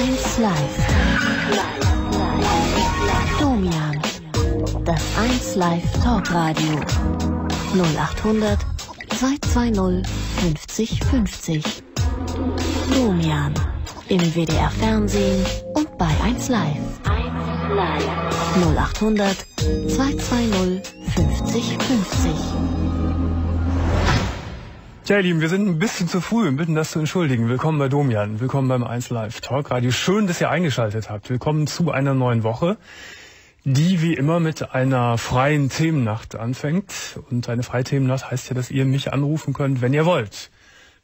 1 Live. Domian. Das 1 Live Talkradio. 0800 220 50 50. Domian. Im WDR Fernsehen und bei 1 Live. 1 Live. 0800 220 50 50. Tja, ihr Lieben, wir sind ein bisschen zu früh und bitten das zu entschuldigen. Willkommen bei Domian, willkommen beim 1 Live Talk Radio. Schön, dass ihr eingeschaltet habt. Willkommen zu einer neuen Woche, die wie immer mit einer freien Themennacht anfängt. Und eine freie Themennacht heißt ja, dass ihr mich anrufen könnt, wenn ihr wollt.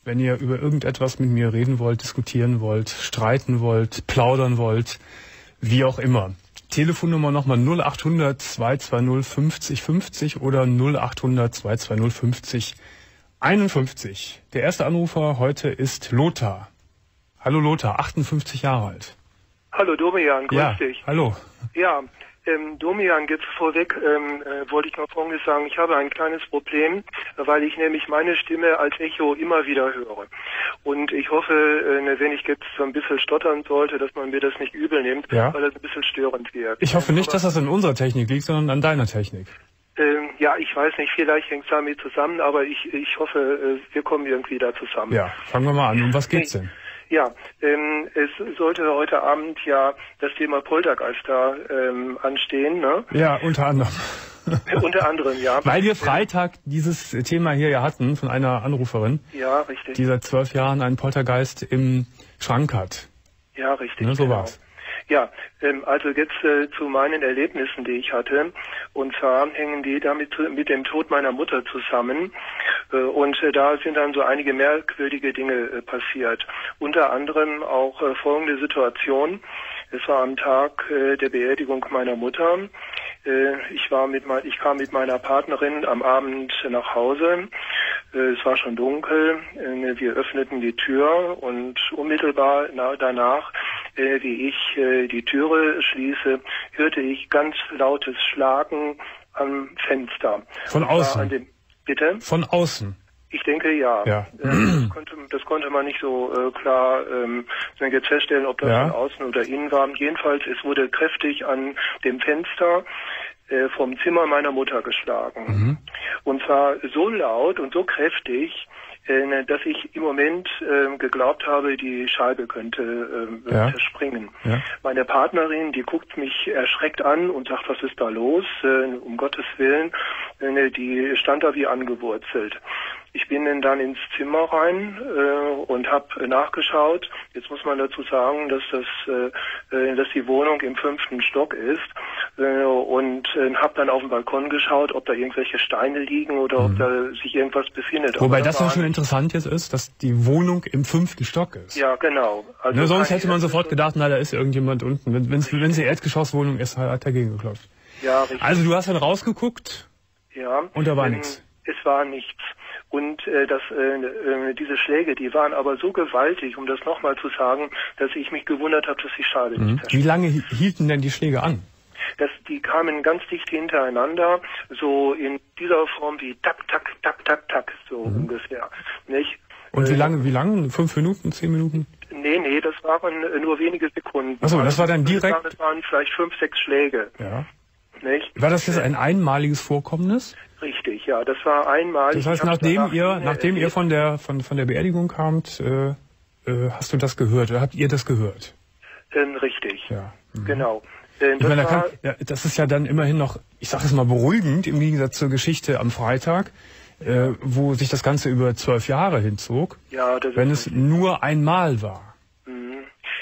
Wenn ihr über irgendetwas mit mir reden wollt, diskutieren wollt, streiten wollt, plaudern wollt, wie auch immer. Telefonnummer nochmal 0800 220 50 50 oder 0800 220 50 51. Der erste Anrufer heute ist Lothar. Hallo Lothar, 58 Jahre alt. Hallo Domian, grüß ja, dich. hallo. Ja, ähm, Domian, jetzt vorweg ähm, äh, wollte ich noch Folgendes sagen. Ich habe ein kleines Problem, weil ich nämlich meine Stimme als Echo immer wieder höre. Und ich hoffe, äh, wenn ich jetzt so ein bisschen stottern sollte, dass man mir das nicht übel nimmt, Ja. weil das ein bisschen störend wirkt. Ich hoffe nicht, Aber- dass das an unserer Technik liegt, sondern an deiner Technik. Ähm, ja, ich weiß nicht, vielleicht hängt es damit zusammen, aber ich, ich hoffe, äh, wir kommen irgendwie da zusammen. Ja, fangen wir mal an. Um was geht's denn? Ja, ähm, es sollte heute Abend ja das Thema Poltergeister ähm, anstehen, ne? Ja, unter anderem. Unter anderem, ja. Weil wir Freitag dieses Thema hier ja hatten von einer Anruferin, Ja, richtig. die seit zwölf Jahren einen Poltergeist im Schrank hat. Ja, richtig. Ne, so genau. war's. Ja, ähm, also jetzt äh, zu meinen Erlebnissen, die ich hatte. Und zwar hängen die damit mit dem Tod meiner Mutter zusammen. Äh, und äh, da sind dann so einige merkwürdige Dinge äh, passiert. Unter anderem auch äh, folgende Situation. Es war am Tag äh, der Beerdigung meiner Mutter. Ich war mit mein, ich kam mit meiner Partnerin am Abend nach Hause. Äh, es war schon dunkel. Äh, wir öffneten die Tür und unmittelbar na, danach, äh, wie ich die Türe schließe, hörte ich ganz lautes Schlagen am Fenster. Von außen? Dem, bitte? Von außen. Ich denke ja. Ja. Das, konnte, das konnte man nicht so äh, klar ähm, jetzt feststellen, ob das Ja. von außen oder innen war. Jedenfalls, es wurde kräftig an dem Fenster äh, vom Zimmer meiner Mutter geschlagen. Mhm. Und zwar so laut und so kräftig, äh, dass ich im Moment äh, geglaubt habe, die Scheibe könnte äh, Ja. zerspringen. Ja. Meine Partnerin, die guckt mich erschreckt an und sagt, was ist da los? Äh, um Gottes Willen, äh, die stand da wie angewurzelt. Ich bin dann ins Zimmer rein äh, und habe nachgeschaut. Jetzt muss man dazu sagen, dass das, äh, dass die Wohnung im fünften Stock ist äh, und äh, habe dann auf den Balkon geschaut, ob da irgendwelche Steine liegen oder ob da sich irgendwas befindet. Mhm. Wobei Aber da das ja schon interessant jetzt ist, dass die Wohnung im fünften Stock ist. Ja, genau. Also Ne, sonst hätte man sofort gedacht, na, da ist irgendjemand unten. Wenn es eine Erdgeschosswohnung ist, hat er gegengeklopft. Ja, richtig. Also du hast dann rausgeguckt Ja. Und da war ähm, nichts. Es war nichts. Und äh, das, äh, äh, diese Schläge, die waren aber so gewaltig, um das nochmal zu sagen, dass ich mich gewundert habe, dass die Scheibe nicht Wie zerstört. lange hi- hielten denn die Schläge an? Das, die kamen ganz dicht hintereinander, so in dieser Form wie tak, tak, tak, tak, tak, so ungefähr. Nicht? Mhm. Und wie Äh, lange, wie lange? Fünf Minuten, zehn Minuten? Nee, nee, das waren äh, nur wenige Sekunden. Ach so, das war dann direkt- Das waren vielleicht fünf, sechs Schläge. Ja. Nicht? War das jetzt ein einmaliges Vorkommnis? Richtig, ja. Das war einmal. Das heißt, nachdem ihr, nachdem ihr von der, von, von der Beerdigung kamt, äh, äh, hast du das gehört oder habt ihr das gehört? Ähm, richtig. Ja. Mhm. Genau. Äh, das meine, da kann, ja, das ist ja dann immerhin noch, ich sage es mal beruhigend im Gegensatz zur Geschichte am Freitag, äh, wo sich das Ganze über zwölf Jahre hinzog, ja, das wenn es nur einmal war.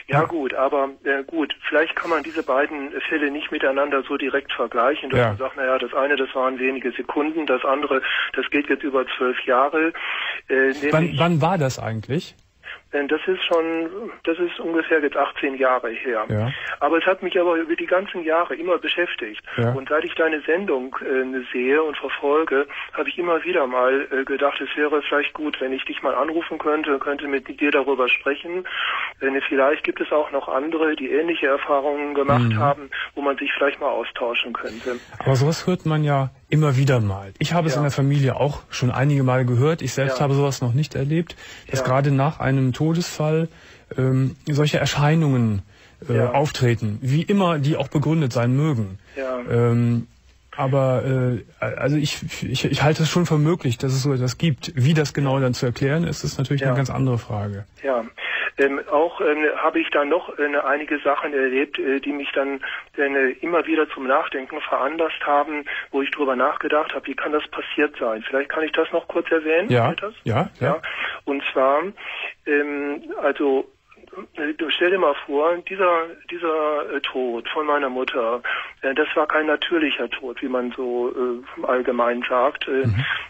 Ja gut, aber äh, gut, vielleicht kann man diese beiden Fälle nicht miteinander so direkt vergleichen, dass Ja. man sagt, naja, das eine, das waren wenige Sekunden, das andere, das geht jetzt über zwölf Jahre. Äh, Wann, wann war das eigentlich? Denn das ist schon, das ist ungefähr jetzt 18 Jahre her. Ja. Aber es hat mich aber über die ganzen Jahre immer beschäftigt. Ja. Und seit ich deine Sendung äh, sehe und verfolge, habe ich immer wieder mal äh, gedacht, es wäre vielleicht gut, wenn ich dich mal anrufen könnte, könnte mit dir darüber sprechen. Denn vielleicht gibt es auch noch andere, die ähnliche Erfahrungen gemacht Mhm. haben, wo man sich vielleicht mal austauschen könnte. Aber sowas hört man ja immer wieder mal. Ich habe es Ja. in der Familie auch schon einige Mal gehört. Ich selbst Ja. habe sowas noch nicht erlebt, dass Ja. gerade nach einem Todesfall ähm, solche Erscheinungen äh, auftreten, wie immer die auch begründet sein mögen. Ja. Ähm, aber äh, also ich, ich, ich halte es schon für möglich, dass es so etwas gibt. Wie das genau dann zu erklären ist, ist natürlich Ja. eine ganz andere Frage. Ja, ähm, auch ähm, habe ich dann noch äh, einige Sachen erlebt, äh, die mich dann äh, immer wieder zum Nachdenken veranlasst haben, wo ich drüber nachgedacht habe, wie kann das passiert sein? Vielleicht kann ich das noch kurz erwähnen. Ja, ja, ja. Ja, und zwar, ähm, also stell dir mal vor, dieser dieser äh, Tod von meiner Mutter, äh, das war kein natürlicher Tod, wie man so äh, allgemein sagt. Äh,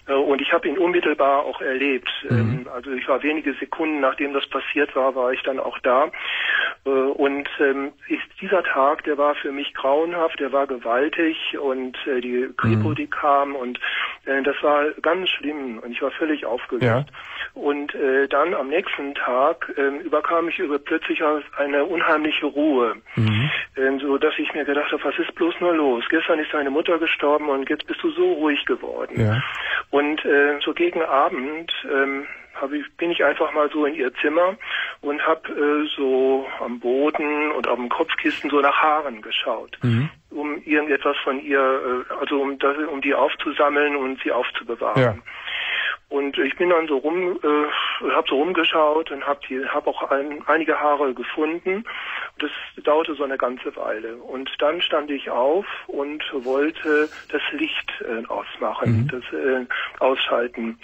äh, und ich habe ihn unmittelbar auch erlebt. Ähm, also ich war wenige Sekunden nachdem das passiert war, war ich dann auch da. Äh, und ähm, ist dieser Tag, der war für mich grauenhaft, der war gewaltig und äh, die Kripo, die kam und äh, das war ganz schlimm und ich war völlig aufgelöst. Ja. Und äh, dann am nächsten Tag ähm, überkam ich über plötzlich eine unheimliche Ruhe, Mhm. ähm, so dass ich mir gedacht habe, was ist bloß nur los? Gestern ist deine Mutter gestorben und jetzt bist du so ruhig geworden. Ja. Und äh, so gegen Abend hab ich, bin ich einfach mal so in ihr Zimmer und habe äh, so am Boden und auf dem Kopfkissen so nach Haaren geschaut, Mhm. um irgendetwas von ihr, äh, also um, das, um die aufzusammeln und sie aufzubewahren. Ja. Und ich bin dann so rum, äh, habe so rumgeschaut und habe hab auch ein, einige Haare gefunden. Das dauerte so eine ganze Weile. Und dann stand ich auf und wollte das Licht äh, ausmachen, das äh, ausschalten.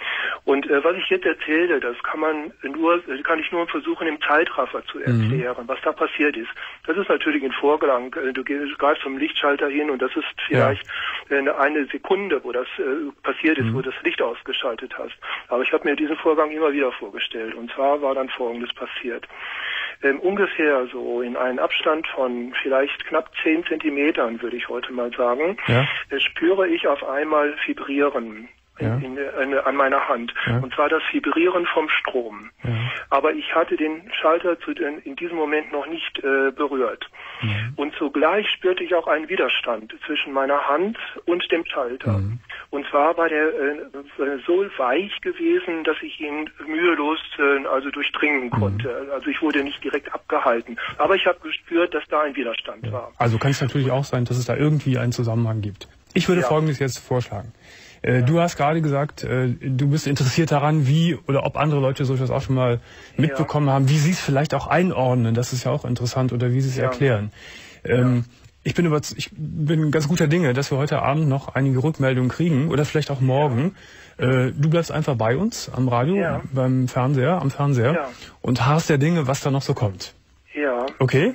Und äh, was ich jetzt erzähle, das kann man nur, kann ich nur versuchen im Zeitraffer zu erklären, was da passiert ist. Das ist natürlich ein Vorgang. Äh, Du gehst- greifst zum Lichtschalter hin und das ist vielleicht äh, eine- Sekunde, wo das äh, passiert ist, wo das Licht ausgeschaltet hast. Aber ich habe mir diesen Vorgang immer wieder vorgestellt. Und zwar war dann Folgendes passiert. Ähm, ungefähr so in einem Abstand von vielleicht knapp zehn Zentimetern, würde ich heute mal sagen, Ja. äh, spüre ich auf einmal Vibrieren. Ja. In, in, an meiner Hand. Ja. Und zwar das Vibrieren vom Strom. Ja. Aber ich hatte den Schalter zu den, in diesem Moment noch nicht äh, berührt. Mhm. Und zugleich spürte ich auch einen Widerstand zwischen meiner Hand und dem Schalter. Mhm. Und zwar war der äh, so weich gewesen, dass ich ihn mühelos äh, also durchdringen Mhm. konnte. Also ich wurde nicht direkt abgehalten. Aber ich habe gespürt, dass da ein Widerstand war. Also kann es natürlich auch sein, dass es da irgendwie einen Zusammenhang gibt. Ich würde Ja. Folgendes jetzt vorschlagen. Äh, Du hast gerade gesagt, äh, du bist interessiert daran, wie oder ob andere Leute so etwas auch schon mal mitbekommen haben, wie sie es vielleicht auch einordnen. Das ist ja auch interessant oder wie sie es Ja. erklären. Ähm, Ich bin, überz ich bin ganz guter Dinge, dass wir heute Abend noch einige Rückmeldungen kriegen oder vielleicht auch morgen. Äh, Du bleibst einfach bei uns am Radio, Ja. beim Fernseher, am Fernseher Ja. und harrst der Dinge, was da noch so kommt. Ja. Okay?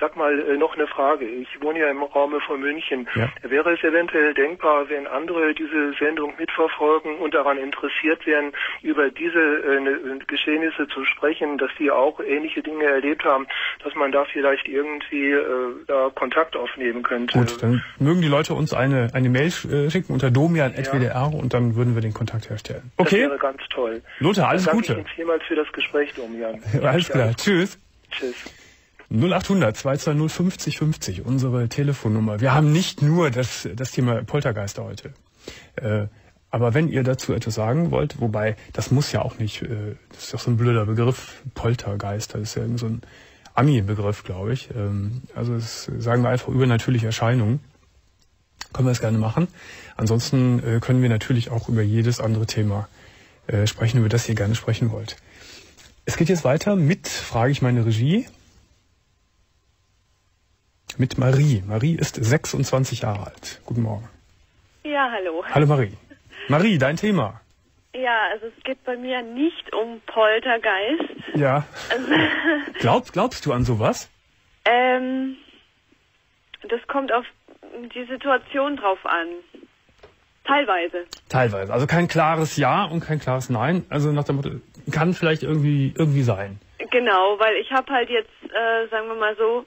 Sag mal äh, noch eine Frage. Ich wohne ja im Raume von München. Ja. Wäre es eventuell denkbar, wenn andere diese Sendung mitverfolgen und daran interessiert wären, über diese äh, ne- Geschehnisse zu sprechen, dass die auch ähnliche Dinge erlebt haben, dass man da vielleicht irgendwie äh, da Kontakt aufnehmen könnte? Gut, dann mögen die Leute uns eine, eine Mail äh, schicken unter domian.wdr und dann würden wir den Kontakt herstellen. Das Okay? wäre ganz toll. Lothar, alles Dann danke Gute. Ich Ihnen vielmals für das Gespräch, Domian. Alles klar. Tschüss. Tschüss. 0800 220 50 50, unsere Telefonnummer. Wir haben nicht nur das, das Thema Poltergeister heute. Äh, aber wenn ihr dazu etwas sagen wollt, wobei das muss ja auch nicht, äh, das ist doch so ein blöder Begriff, Poltergeister, das ist ja so ein Ami-Begriff, glaube ich. Ähm, also das sagen wir einfach übernatürliche Erscheinungen. Können wir das gerne machen. Ansonsten äh, können wir natürlich auch über jedes andere Thema sprechen, über das ihr gerne sprechen wollt. Es geht jetzt weiter mit, frage ich meine Regie, mit Marie. Marie ist 26 Jahre alt. Guten Morgen. Ja, hallo. Hallo Marie. Marie, dein Thema. Ja, also es geht bei mir nicht um Poltergeist. Ja. Also, Glaubst, glaubst du an sowas? ähm, das kommt auf die Situation drauf an. Teilweise. Teilweise. Also kein klares Ja und kein klares Nein. Also nach dem Motto, kann vielleicht irgendwie, irgendwie sein. Genau, weil ich habe halt jetzt, äh, sagen wir mal so,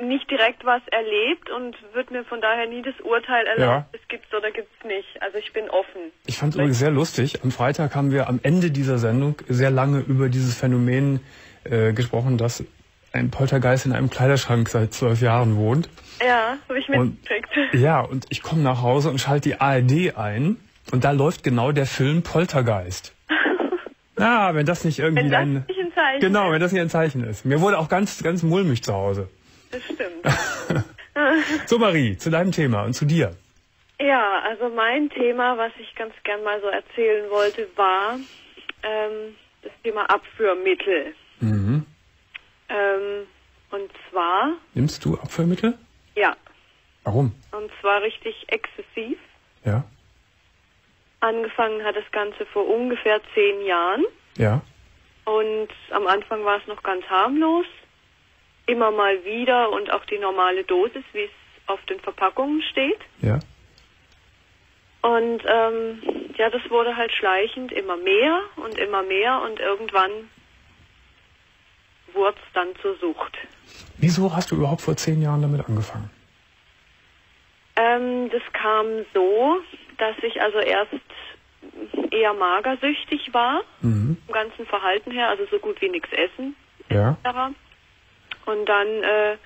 nicht direkt was erlebt und würde mir von daher nie das Urteil erlauben, es gibt's oder gibt's nicht. Also ich bin offen. Ich fand es übrigens sehr lustig. Am Freitag haben wir am Ende dieser Sendung sehr lange über dieses Phänomen äh, gesprochen, dass ein Poltergeist in einem Kleiderschrank seit zwölf Jahren wohnt. Ja, habe ich mitgekriegt. Ja, und ich komme nach Hause und schalte die ARD ein und da läuft genau der Film Poltergeist. Na, ah, wenn das nicht irgendwie wenn das dein, nicht ein Zeichen genau, wenn das nicht ein Zeichen ist. Mir wurde auch ganz, ganz mulmig zu Hause. Das stimmt. so Marie, zu deinem Thema und zu dir. Ja, also mein Thema, was ich ganz gern mal so erzählen wollte, war ähm, das Thema Abführmittel. Mhm. Ähm, und zwar. Nimmst du Abführmittel? Ja. Warum? Und zwar richtig exzessiv. Ja. Angefangen hat das Ganze vor ungefähr zehn Jahren. Ja. Und am Anfang war es noch ganz harmlos. Immer mal wieder und auch die normale Dosis, wie es auf den Verpackungen steht. Ja. Und ähm, ja, das wurde halt schleichend immer mehr und immer mehr und irgendwann wurde es dann zur Sucht. Wieso hast du überhaupt vor zehn Jahren damit angefangen? Ähm, das kam so, dass ich also erst eher magersüchtig war, mhm. vom ganzen Verhalten her, also so gut wie nichts essen. Ja. Und dann äh,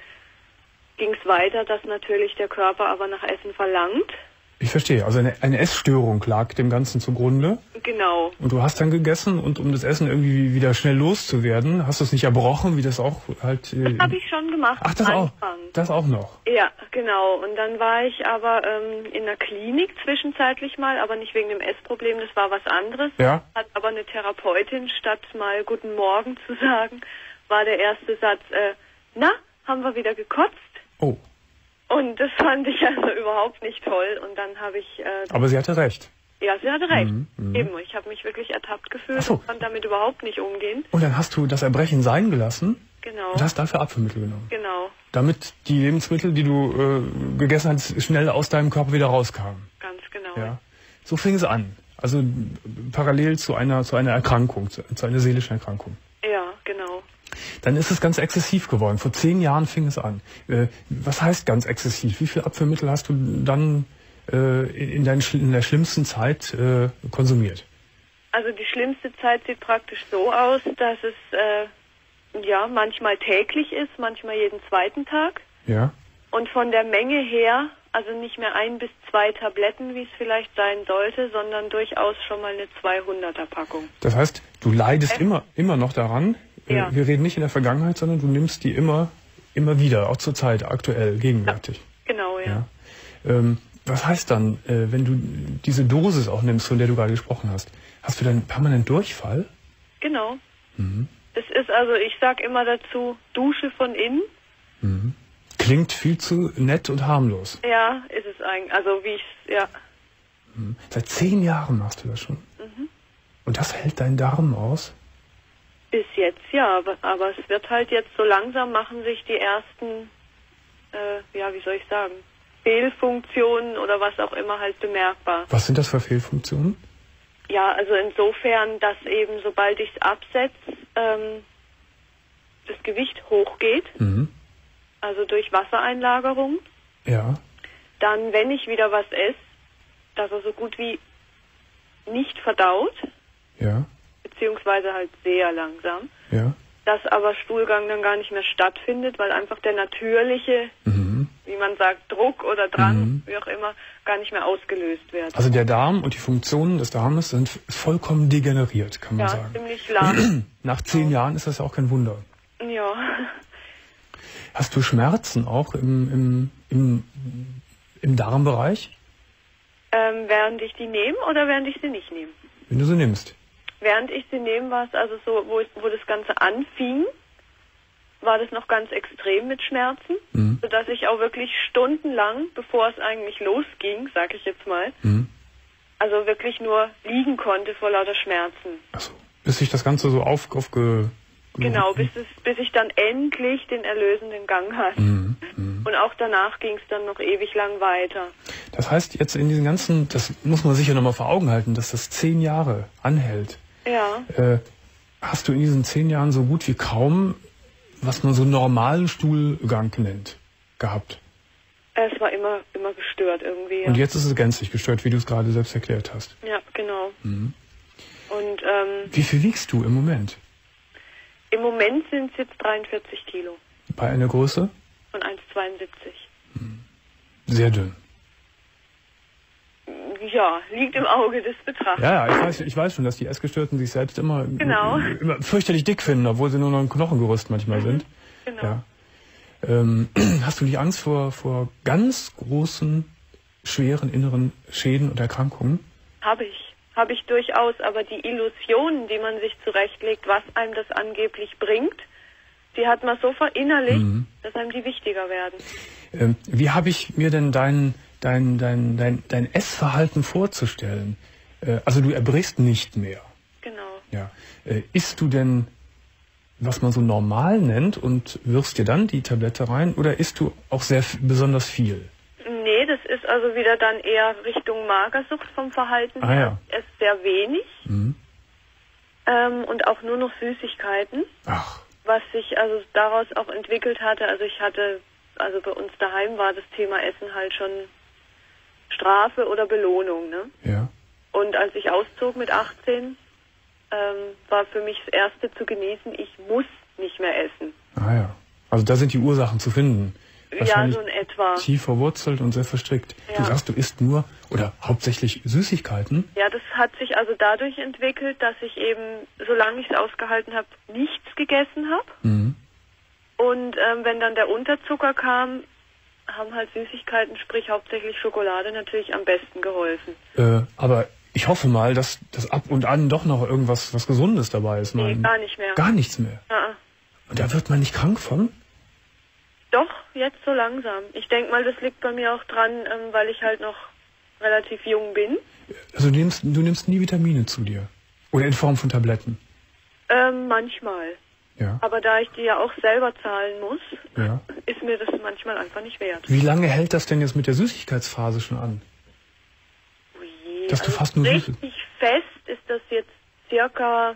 ging es weiter, dass natürlich der Körper aber nach Essen verlangt. Ich verstehe. Also eine, eine Essstörung lag dem Ganzen zugrunde. Genau. Und du hast dann gegessen und um das Essen irgendwie wieder schnell loszuwerden, hast du es nicht erbrochen, wie das auch halt. Äh, das habe ich schon gemacht. Ach, das auch. Das auch noch. Ja, genau. Und dann war ich aber ähm, in der Klinik zwischenzeitlich mal, aber nicht wegen dem Essproblem, das war was anderes. Ja. Hat aber eine Therapeutin statt mal Guten Morgen zu sagen, war der erste Satz, äh, na, haben wir wieder gekotzt? Oh. Und das fand ich also überhaupt nicht toll. Und dann habe ich. Äh, Aber sie hatte recht. Ja, sie hatte recht. Mhm, mhm. Eben, ich habe mich wirklich ertappt gefühlt so. und konnte damit überhaupt nicht umgehen. Und dann hast du das Erbrechen sein gelassen Genau. und hast dafür Abführmittel genommen. Genau, Damit die Lebensmittel, die du äh, gegessen hast, schnell aus deinem Körper wieder rauskamen. ganz genau. Ja. So fing es an. Also parallel zu einer, zu einer Erkrankung, zu, zu einer seelischen Erkrankung. Dann ist es ganz exzessiv geworden. Vor zehn Jahren fing es an. Äh, was heißt ganz exzessiv? Wie viel Abführmittel hast du dann äh, in, dein, in, der schlimmsten Zeit äh, konsumiert? Also die schlimmste Zeit sieht praktisch so aus, dass es äh, ja manchmal täglich ist, manchmal jeden zweiten Tag. Ja. Und von der Menge her, also nicht mehr ein bis zwei Tabletten, wie es vielleicht sein sollte, sondern durchaus schon mal eine 200er Packung. Das heißt, du leidest Äh? immer, immer noch daran. Ja. Wir reden nicht in der Vergangenheit, sondern du nimmst die immer, immer wieder, auch zur Zeit, aktuell, gegenwärtig. Genau, ja. Ja. Ähm, was heißt dann, äh, wenn du diese Dosis auch nimmst, von der du gerade gesprochen hast? Hast du dann permanent Durchfall? Genau. Mhm. Es ist also, ich sag immer dazu, Dusche von innen. Mhm. Klingt viel zu nett und harmlos. Ja, ist es eigentlich. Also wie ich ja. Mhm. Seit zehn Jahren machst du das schon. Mhm. Und das hält dein Darm aus? Bis jetzt ja, aber, aber es wird halt jetzt so langsam machen sich die ersten, äh, ja, wie soll ich sagen, Fehlfunktionen oder was auch immer halt bemerkbar. Was sind das für Fehlfunktionen? Ja, also insofern, dass eben sobald ich es absetze, ähm, das Gewicht hochgeht, Mhm. also durch Wassereinlagerung. Ja. Dann, wenn ich wieder was esse, dass er so gut wie nicht verdaut, Ja. Beziehungsweise halt sehr langsam. Ja. Dass aber Stuhlgang dann gar nicht mehr stattfindet, weil einfach der natürliche, Mhm. wie man sagt, Druck oder Drang, Mhm. wie auch immer, gar nicht mehr ausgelöst wird. Also der Darm und die Funktionen des Darmes sind vollkommen degeneriert, kann man ja, sagen. ziemlich lang. Nach zehn Jahren ist das ja auch kein Wunder. ja. Hast du Schmerzen auch im, im, im, im Darmbereich, Ähm, während ich die nehme oder während ich sie nicht nehme? wenn du sie nimmst? Während ich sie nehme, war also so, wo, es, wo das Ganze anfing, war das noch ganz extrem mit Schmerzen, Mhm. sodass ich auch wirklich stundenlang, bevor es eigentlich losging, sag ich jetzt mal, Mhm. also wirklich nur liegen konnte vor lauter Schmerzen. Achso. Bis sich das Ganze so auf, aufge... Genau, bis, es, bis ich dann endlich den erlösenden Gang hatte. Mhm. Mhm. Und auch danach ging es dann noch ewig lang weiter. Das heißt, jetzt in diesen ganzen, das muss man sich ja nochmal vor Augen halten, dass das zehn Jahre anhält. Ja, Äh, hast du in diesen zehn Jahren so gut wie kaum, was man so normalen Stuhlgang nennt, gehabt? es war immer, immer gestört irgendwie. Ja, Und jetzt ist es gänzlich gestört, wie du es gerade selbst erklärt hast. ja genau. Mhm. Und ähm, Wie viel wiegst du im Moment? Im Moment sind es jetzt 43 Kilo Bei einer Größe? von 1,72. Sehr dünn. Ja, liegt im Auge des Betrachters. Ja, ja, ich weiß, ich weiß schon, dass die Essgestörten sich selbst immer, Genau. immer fürchterlich dick finden, obwohl sie nur noch ein Knochengerüst manchmal sind. Genau. Ja. Ähm, hast du nicht Angst vor, vor ganz großen, schweren inneren Schäden und Erkrankungen? Habe ich. Habe ich durchaus. Aber die Illusionen, die man sich zurechtlegt, was einem das angeblich bringt, die hat man so verinnerlicht, Mhm. dass einem die wichtiger werden. Ähm, wie habe ich mir denn dein, dein, dein, dein, dein Essverhalten vorzustellen? Äh, also du erbrichst nicht mehr. Genau. Ja. Äh, isst du denn, was man so normal nennt und wirfst dir dann die Tablette rein oder isst du auch sehr besonders viel? Nee, das ist also wieder dann eher Richtung Magersucht vom Verhalten Ah, her. ja. Es ist sehr wenig Mhm. ähm, und auch nur noch Süßigkeiten, Ach, was sich also daraus auch entwickelt hatte. Also ich hatte, also bei uns daheim war das Thema Essen halt schon Strafe oder Belohnung, ne? ja. Und als ich auszog mit 18, ähm, war für mich das Erste zu genießen, ich muss nicht mehr essen. Ah ja. Also da sind die Ursachen zu finden. Ja, so in etwa. tief verwurzelt und sehr verstrickt. Du Ja. sagst, du isst nur oder hauptsächlich Süßigkeiten. Ja, das hat sich also dadurch entwickelt, dass ich eben, solange ich es ausgehalten habe, nichts gegessen habe. Mhm. Und ähm, wenn dann der Unterzucker kam, haben halt Süßigkeiten, sprich hauptsächlich Schokolade, natürlich am besten geholfen. Äh, aber ich hoffe mal, dass, dass ab und an doch noch irgendwas was Gesundes dabei ist. Nee, gar nicht mehr. Gar nichts mehr. Ah, ah. Und da wird man nicht krank von? Doch, jetzt so langsam. Ich denke mal, das liegt bei mir auch dran, ähm, weil ich halt noch relativ jung bin. Also du nimmst, du nimmst nie Vitamine zu dir. Oder in Form von Tabletten. Ähm, manchmal. Ja. Aber da ich die ja auch selber zahlen muss, ja. ist mir das manchmal einfach nicht wert. Wie lange hält das denn jetzt mit der Süßigkeitsphase schon an? Ui, Dass du fast nur Süßes- Richtig fest ist das jetzt circa,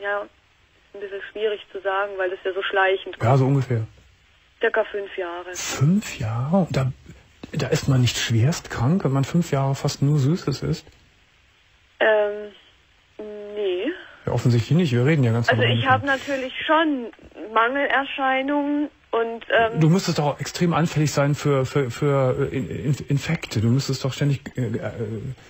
ja, ist ein bisschen schwierig zu sagen, weil das ja so schleichend kommt. Ja, so ungefähr. Circa fünf Jahre. Fünf Jahre? Da, da ist man nicht schwerst krank, wenn man fünf Jahre fast nur Süßes isst? Ähm. Ja, offensichtlich nicht. Wir reden ja ganz Also normal ich mit habe natürlich schon Mangelerscheinungen und ähm, Du müsstest doch extrem anfällig sein für, für, für äh, In- In- Infekte. Du müsstest doch ständig äh, äh,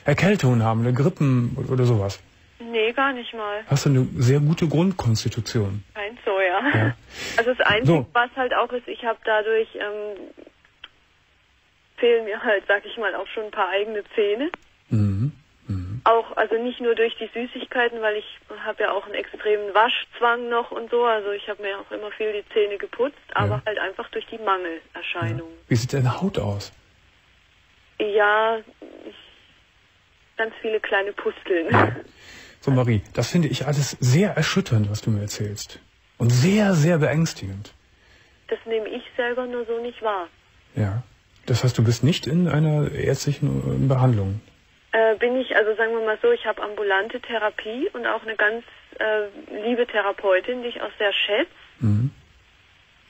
Erkältungen haben oder Grippen oder, oder sowas. nee, gar nicht mal. Hast du eine sehr gute Grundkonstitution. Kein so, ja. Ja. Also das Einzige, So. was halt auch ist, ich habe dadurch, ähm, fehlen mir halt, sag ich mal, auch schon ein paar eigene Zähne. Mhm. Auch, also nicht nur durch die Süßigkeiten, weil ich habe ja auch einen extremen Waschzwang noch und so. Also ich habe mir auch immer viel die Zähne geputzt, aber Ja. halt einfach durch die Mangelerscheinungen. Wie sieht deine Haut aus? Ja, ganz viele kleine Pusteln. So, Marie, das finde ich alles sehr erschütternd, was du mir erzählst. Und sehr, sehr beängstigend. Das nehme ich selber nur so nicht wahr. Ja. Das heißt, du bist nicht in einer ärztlichen äh, Behandlung. Äh, bin ich, also sagen wir mal so, ich habe ambulante Therapie und auch eine ganz äh, liebe Therapeutin, die ich auch sehr schätze. Mhm.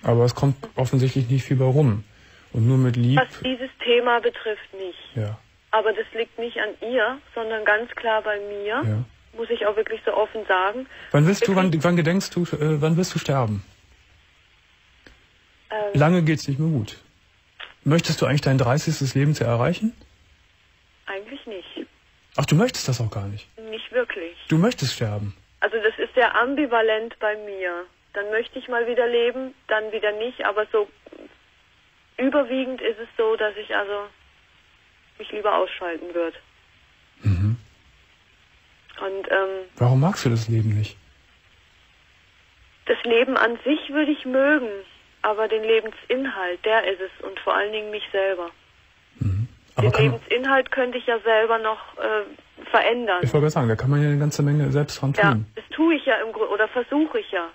Aber es kommt offensichtlich nicht viel bei rum. Und nur mit Lieb. Was dieses Thema betrifft, nicht. Ja, Aber das liegt nicht an ihr, sondern ganz klar bei mir. ja. Muss ich auch wirklich so offen sagen. Wann willst du, wann, wann gedenkst du, äh, wann wirst du sterben? Ähm, Lange geht's nicht mehr gut. Möchtest du eigentlich dein 30. Lebensjahr erreichen? eigentlich nicht. Ach, du möchtest das auch gar nicht. Nicht wirklich. Du möchtest sterben. Also das ist sehr ambivalent bei mir. Dann möchte ich mal wieder leben, dann wieder nicht. Aber so überwiegend ist es so, dass ich also mich lieber ausschalten würde. Mhm. Und ähm, Warum magst du das Leben nicht? das Leben an sich würde ich mögen, aber den Lebensinhalt, der ist es und vor allen Dingen mich selber. Aber den Lebensinhalt könnte ich ja selber noch äh, verändern. ich wollte gerade sagen, da kann man ja eine ganze Menge selbst dran Ja, tun. das tue ich ja im Grunde oder versuche ich ja.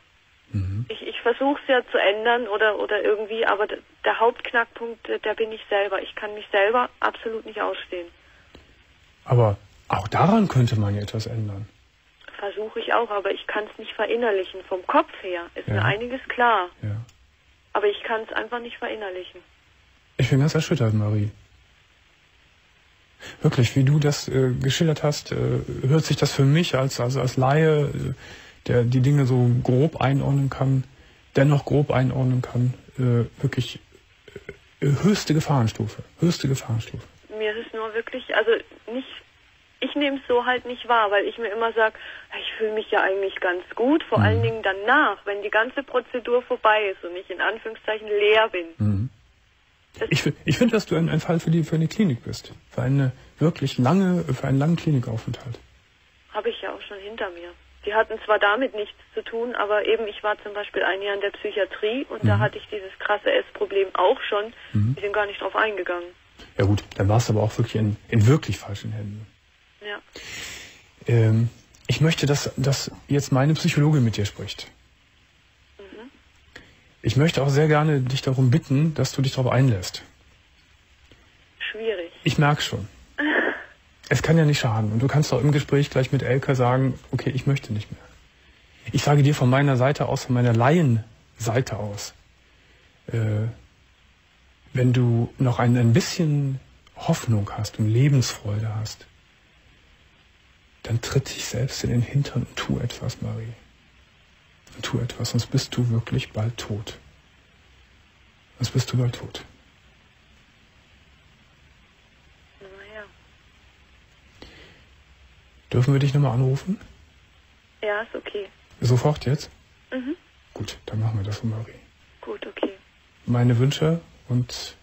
Mhm. Ich, ich versuche es ja zu ändern oder oder irgendwie, aber der Hauptknackpunkt, äh, der bin ich selber. Ich kann mich selber absolut nicht ausstehen. Aber auch daran könnte man ja etwas ändern. Versuche ich auch, aber ich kann es nicht verinnerlichen. Vom Kopf her ist Ja. mir einiges klar, Ja. aber ich kann es einfach nicht verinnerlichen. Ich bin ganz erschüttert, Marie. Wirklich, wie du das äh, geschildert hast, äh, hört sich das für mich als, als, als Laie äh, der die Dinge so grob einordnen kann, dennoch grob einordnen kann, äh, wirklich äh, höchste Gefahrenstufe. Höchste Gefahrenstufe. Mir ist nur wirklich, also nicht, ich nehme es so halt nicht wahr, weil ich mir immer sage, ich fühle mich ja eigentlich ganz gut, vor Mhm. allen Dingen danach, wenn die ganze Prozedur vorbei ist und ich in Anführungszeichen leer bin. Mhm. Ich, ich finde, dass du ein, ein Fall für die für eine Klinik bist. Für eine wirklich lange, für einen langen Klinikaufenthalt. Habe ich ja auch schon hinter mir. Die hatten zwar damit nichts zu tun, aber eben ich war zum Beispiel ein Jahr in der Psychiatrie und da hatte ich dieses krasse Essproblem auch schon. Die sind gar nicht drauf eingegangen. Ja gut, dann warst du aber auch wirklich in, in wirklich falschen Händen. Ja. Ähm, ich möchte, dass, dass jetzt meine Psychologin mit dir spricht. Ich möchte auch sehr gerne dich darum bitten, dass du dich darauf einlässt. Schwierig. Ich merke schon. Es kann ja nicht schaden. Und du kannst auch im Gespräch gleich mit Elke sagen, okay, ich möchte nicht mehr. Ich sage dir von meiner Seite aus, von meiner Laienseite aus, äh, wenn du noch ein, ein bisschen Hoffnung hast und Lebensfreude hast, dann tritt dich selbst in den Hintern und tu etwas, Marie. Tu etwas, sonst bist du wirklich bald tot. Sonst bist du bald tot. Naja. Dürfen wir dich nochmal anrufen? Ja, ist okay. Sofort jetzt? Mhm. Gut, dann machen wir das Marie. Gut, okay. Meine Wünsche und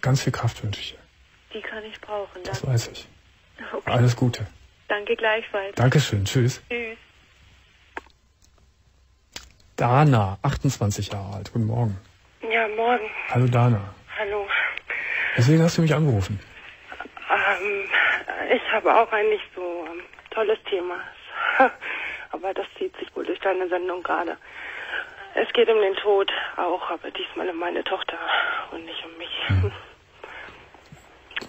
ganz viel Kraft wünsche ich dir. Die kann ich brauchen. Das Danke. weiß ich. Okay. Alles Gute. Danke gleichfalls. Dankeschön. Tschüss. Tschüss. Dana, 28 Jahre alt. Guten Morgen. Ja, morgen. Hallo Dana. Hallo. Deswegen hast du mich angerufen. Ähm, ich habe auch ein nicht so ähm, tolles Thema. Aber das zieht sich wohl durch deine Sendung gerade. Es geht um den Tod auch, aber diesmal um meine Tochter und nicht um mich.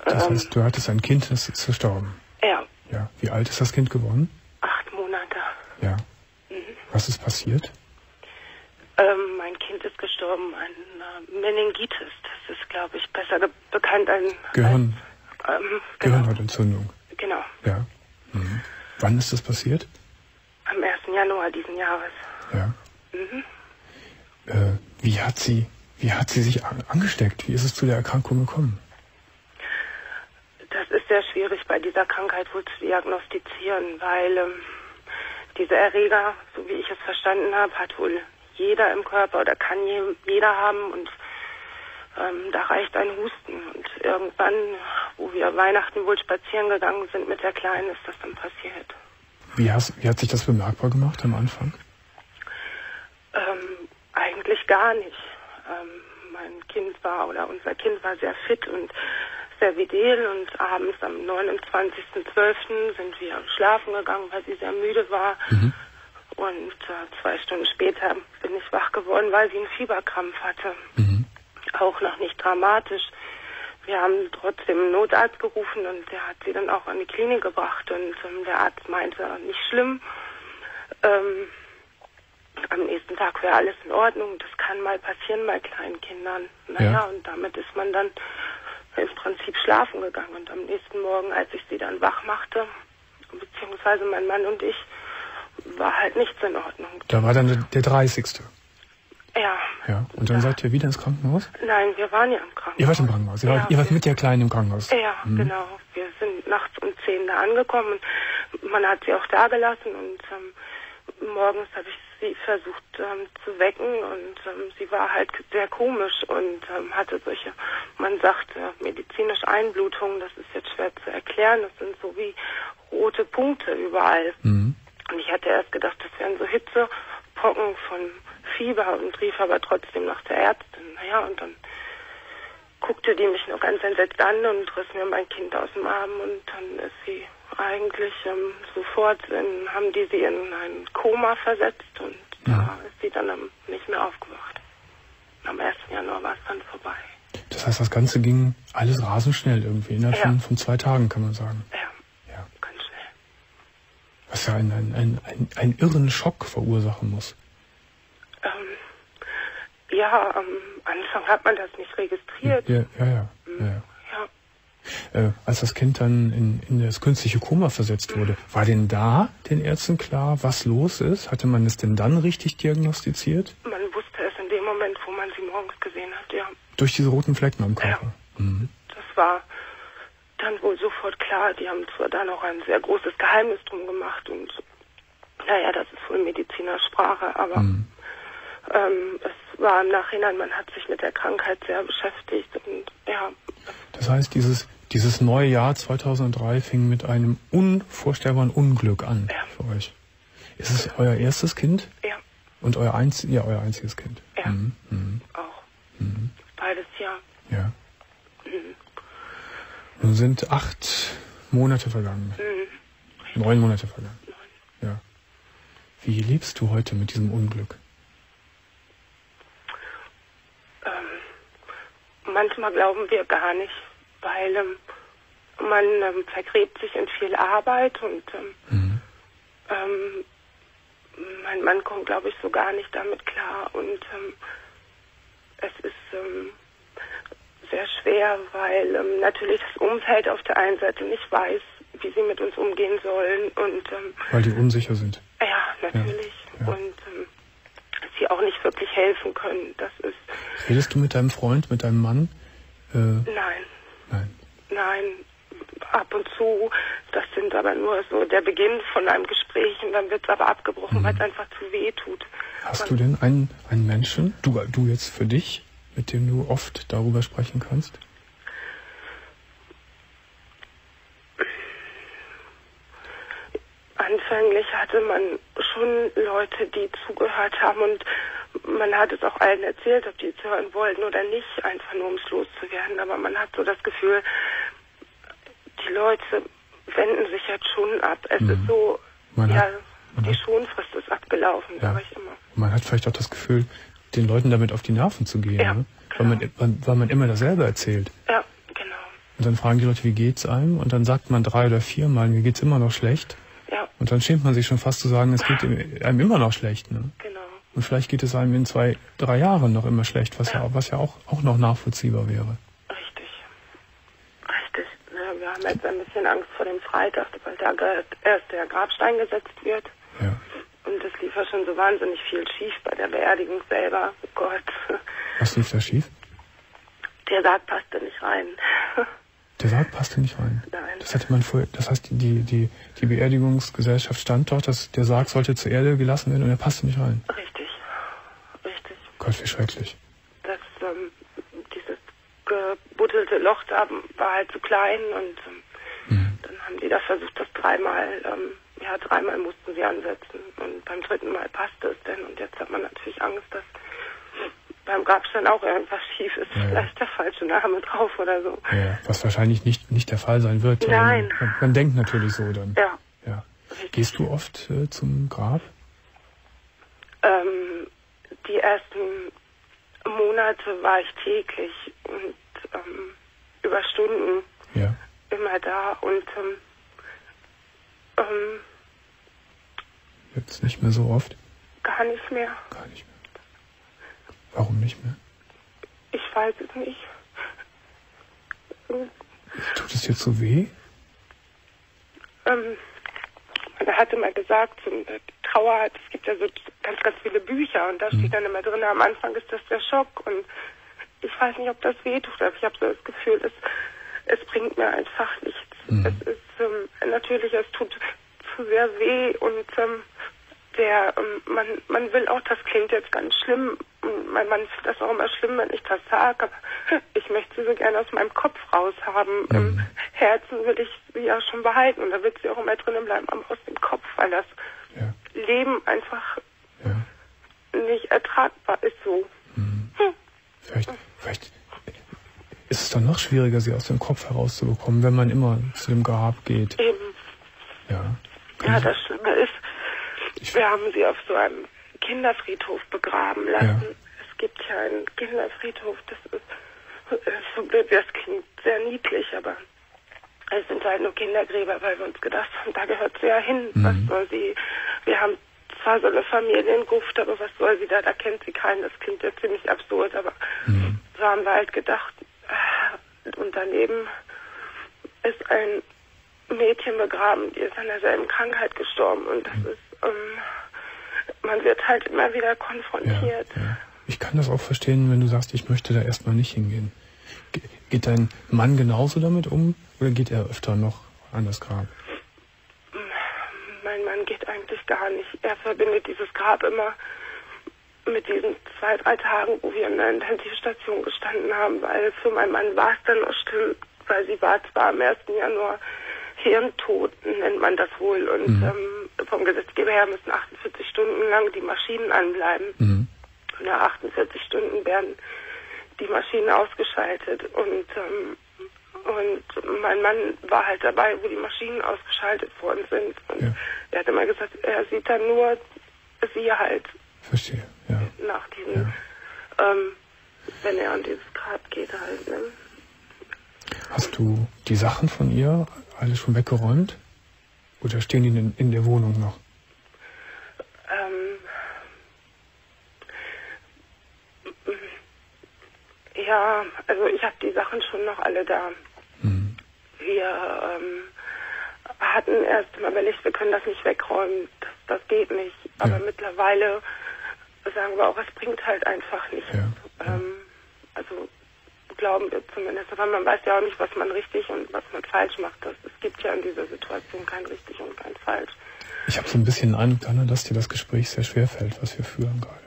Das Ähm, heißt, du hattest ein Kind, das ist verstorben. ja, Ja. Wie alt ist das Kind geworden? acht Monate. Ja. Mhm. Was ist passiert? Ähm, mein Kind ist gestorben an äh, Meningitis. Das ist, glaube ich, besser bekannt als... Gehirn, Als, ähm, genau. Gehirnhautentzündung. genau. Ja. Mhm. Wann ist das passiert? Am 1. Januar diesen Jahres. Ja. Mhm. Äh, wie hat sie, wie hat sie sich an- angesteckt? Wie ist es zu der Erkrankung gekommen? Das ist sehr schwierig bei dieser Krankheit wohl zu diagnostizieren, weil ähm, diese Erreger, so wie ich es verstanden habe, hat wohl jeder im Körper oder kann je, jeder haben und ähm, da reicht ein Husten. Und irgendwann, wo wir Weihnachten wohl spazieren gegangen sind mit der Kleinen, ist das dann passiert. Wie, hast, wie hat sich das bemerkbar gemacht am Anfang? Ähm, eigentlich gar nicht. Ähm, mein Kind war oder unser Kind war sehr fit und sehr videl und abends am 29.12. sind wir schlafen gegangen, weil sie sehr müde war. Und äh, zwei Stunden später bin ich wach geworden, weil sie einen Fieberkrampf hatte. Auch noch nicht dramatisch. Wir haben trotzdem einen Notarzt gerufen und der hat sie dann auch an die Klinik gebracht und ähm, der Arzt meinte, nicht schlimm. Ähm, am nächsten Tag wäre alles in Ordnung. Das kann mal passieren bei kleinen Kindern. Naja, Ja. und damit ist man dann im Prinzip schlafen gegangen. Und am nächsten Morgen, als ich sie dann wach machte, beziehungsweise mein Mann und ich, war halt nichts in Ordnung. Da war dann der, der 30. Ja. Ja. Und dann seid ihr wieder ins Krankenhaus? Nein, wir waren ja im Krankenhaus. Ihr wart im Krankenhaus. Ihr, Ja, wart, ihr wart mit der Kleinen im Krankenhaus. Ja, genau. Wir sind nachts um 10 da angekommen. Man hat sie auch da gelassen und ähm, morgens habe ich sie versucht ähm, zu wecken und ähm, sie war halt sehr komisch und ähm, hatte solche, man sagt äh, medizinische Einblutungen, das ist jetzt schwer zu erklären, das sind so wie rote Punkte überall. Mhm. Und ich hatte erst gedacht, das wären so Hitzepocken von Fieber und rief aber trotzdem nach der Ärztin. Naja, und dann guckte die mich noch ganz entsetzt an und riss mir mein Kind aus dem Arm und dann ist sie eigentlich ähm, sofort, in, haben die sie in ein Koma versetzt und da ist sie dann nicht mehr aufgewacht. Am 1. Januar war es dann vorbei. Das heißt, das Ganze ging alles rasend schnell irgendwie. Innerhalb Ja. von, von zwei Tagen, kann man sagen. Ja, Ja. Was ja einen, einen, einen, einen, irren Schock verursachen muss. Ähm, ja, am Anfang hat man das nicht registriert. Ja, ja, ja. ja, ja. Ja, Äh, als das Kind dann in, in das künstliche Koma versetzt wurde, war denn da den Ärzten klar, was los ist? Hatte man es denn dann richtig diagnostiziert? Man wusste es in dem Moment, wo man sie morgens gesehen hat, ja. Durch diese roten Flecken am Körper? Ja. Mhm. Wohl sofort klar. Die haben zwar da noch ein sehr großes Geheimnis drum gemacht und naja, das ist wohl Medizinersprache, aber mhm. ähm, es war im Nachhinein, man hat sich mit der Krankheit sehr beschäftigt und ja. Das heißt, dieses dieses neue Jahr 2003 fing mit einem unvorstellbaren Unglück an ja. für euch. Ist es euer erstes Kind? Ja. Und euer, einz ja, euer einziges Kind? Ja. Mhm. Mhm. Auch. Mhm. Beides ja. Ja. Nun sind acht Monate vergangen. Mhm. Neun Monate vergangen. Ja. Wie lebst du heute mit diesem Unglück? Ähm, manchmal glauben wir gar nicht, weil ähm, man ähm, vergräbt sich in viel Arbeit und ähm, mhm. Ähm, mein Mann kommt, glaube ich, so gar nicht damit klar und ähm, es ist sehr schwer, weil natürlich das Umfeld auf der einen Seite nicht weiß, wie sie mit uns umgehen sollen und weil die unsicher sind. Ja, natürlich ja, ja. und sie auch nicht wirklich helfen können. Das ist. Redest du mit deinem Freund, mit deinem Mann? Äh, Nein. Nein. Nein, ab und zu. Das sind aber nur so der Beginn von einem Gespräch und dann wird es aber abgebrochen, mhm. weil es einfach zu weh tut. Hast und du denn einen, einen Menschen, du, du jetzt für dich, mit dem du oft darüber sprechen kannst? Anfänglich hatte man schon Leute, die zugehört haben und man hat es auch allen erzählt, ob die es hören wollten oder nicht, einfach nur um es loszuwerden. Aber man hat so das Gefühl, die Leute wenden sich jetzt schon ab. Es mhm. ist so, man ja, hat, die hat, Schonfrist ist abgelaufen, ja. sage ich immer. Man hat vielleicht auch das Gefühl, den Leuten damit auf die Nerven zu gehen, ja, ne? weil, man, genau. weil man immer dasselbe erzählt. Ja, genau. Und dann fragen die Leute, wie geht's einem? Und dann sagt man drei oder viermal, mir geht's immer noch schlecht. Ja. Und dann schämt man sich schon fast zu sagen, es geht einem immer noch schlecht. Ne? Genau. Und vielleicht geht es einem in zwei, drei Jahren noch immer schlecht, was ja, ja was ja auch, auch noch nachvollziehbar wäre. Richtig. Richtig. Ja, wir haben jetzt ein bisschen Angst vor dem Freitag, weil da erst der Grabstein gesetzt wird. Ja. Und es lief ja schon so wahnsinnig viel schief bei der Beerdigung selber. Oh Gott. Was lief da schief? Der Sarg passte nicht rein. Der Sarg passte nicht rein. Nein. Das hatte man vorher, das heißt, die, die, die Beerdigungsgesellschaft stand dort, dass der Sarg sollte zur Erde gelassen werden und er passte nicht rein. Richtig. Richtig. Gott, wie schrecklich. Das, ähm, dieses gebuddelte Loch da war halt zu klein und ähm, mhm. dann haben die da versucht, das dreimal, ähm, ja, dreimal mussten sie ansetzen und beim dritten Mal passte es denn und jetzt hat man natürlich Angst, dass beim Grabstein auch irgendwas schief ist. Ja. Vielleicht der falsche Name drauf oder so. Ja, was wahrscheinlich nicht, nicht der Fall sein wird. Nein. Man, man denkt natürlich so dann. Ja. ja. Gehst du oft äh, zum Grab? Ähm, die ersten Monate war ich täglich und ähm, über Stunden ja. immer da und ähm, ähm, jetzt nicht mehr so oft? Gar nicht mehr. Gar nicht mehr. Warum nicht mehr? Ich weiß es nicht. Tut es jetzt so weh? Ähm, er hatte mal gesagt, zum Trauer, es gibt ja so ganz, ganz viele Bücher und da mhm. steht dann immer drin, am Anfang ist das der Schock und ich weiß nicht, ob das weh tut, aber ich habe so das Gefühl, es, es bringt mir einfach nichts. Mhm. Es ist ähm, natürlich, es tut zu sehr weh und ähm, der, ähm, man, man will auch, das klingt jetzt ganz schlimm, mein Mann findet das auch immer schlimm, wenn ich das sage, aber ich möchte sie so gerne aus meinem Kopf raus haben. Mhm. Im Herzen will ich sie ja schon behalten und da wird sie auch immer drinnen bleiben, aber aus dem Kopf, weil das ja. Leben einfach ja. nicht ertragbar ist so. Mhm. Hm. Vielleicht, vielleicht ist es dann noch schwieriger, sie aus dem Kopf herauszubekommen, wenn man immer zu dem Grab geht. Eben. Ja. Ja, das Schlimme ist, wir haben sie auf so einem Kinderfriedhof begraben lassen. Ja. Es gibt ja einen Kinderfriedhof, das ist, so blöd, das klingt sehr niedlich, aber es sind halt nur Kindergräber, weil wir uns gedacht haben, da gehört sie ja hin. Mhm. Was soll sie? Wir haben zwar so eine Familiengruft, aber was soll sie da? Da kennt sie keinen. Das klingt ja ziemlich absurd, aber mhm. so haben wir halt gedacht. Und daneben ist ein Mädchen begraben, die ist an derselben Krankheit gestorben und das ist, ähm, man wird halt immer wieder konfrontiert. Ja, ja. Ich kann das auch verstehen, wenn du sagst, ich möchte da erstmal nicht hingehen. Ge geht dein Mann genauso damit um oder geht er öfter noch an das Grab? Mein Mann geht eigentlich gar nicht. Er verbindet dieses Grab immer mit diesen zwei, drei Tagen, wo wir in der Intensivstation gestanden haben, weil für meinen Mann war es dann noch schlimm, weil sie war zwar am 1. Januar Hirntod, nennt man das wohl, und mhm. ähm, vom Gesetzgeber her müssen 48 Stunden lang die Maschinen anbleiben. Mhm. Nach 48 Stunden werden die Maschinen ausgeschaltet und ähm, und mein Mann war halt dabei, wo die Maschinen ausgeschaltet worden sind. Und ja. er hat immer gesagt, er sieht dann nur sie halt. Verstehe, ja. Nach diesem, ja. ähm, wenn er an dieses Grab geht halt. Ne? Hast du die Sachen von ihr alle schon weggeräumt? Oder stehen die in, in der Wohnung noch? Ähm, ja, also ich habe die Sachen schon noch alle da. Mhm. Wir ähm, hatten erst mal überlegt, wir können das nicht wegräumen, das, das geht nicht. Aber ja. mittlerweile sagen wir auch, es bringt halt einfach nicht. Ja. Ähm, also glauben wir zumindest. Aber man weiß ja auch nicht, was man richtig und was man falsch macht. Das, es gibt ja in dieser Situation kein richtig und kein falsch. Ich habe so ein bisschen den Eindruck, Anna, dass dir das Gespräch sehr schwer fällt, was wir führen gerade.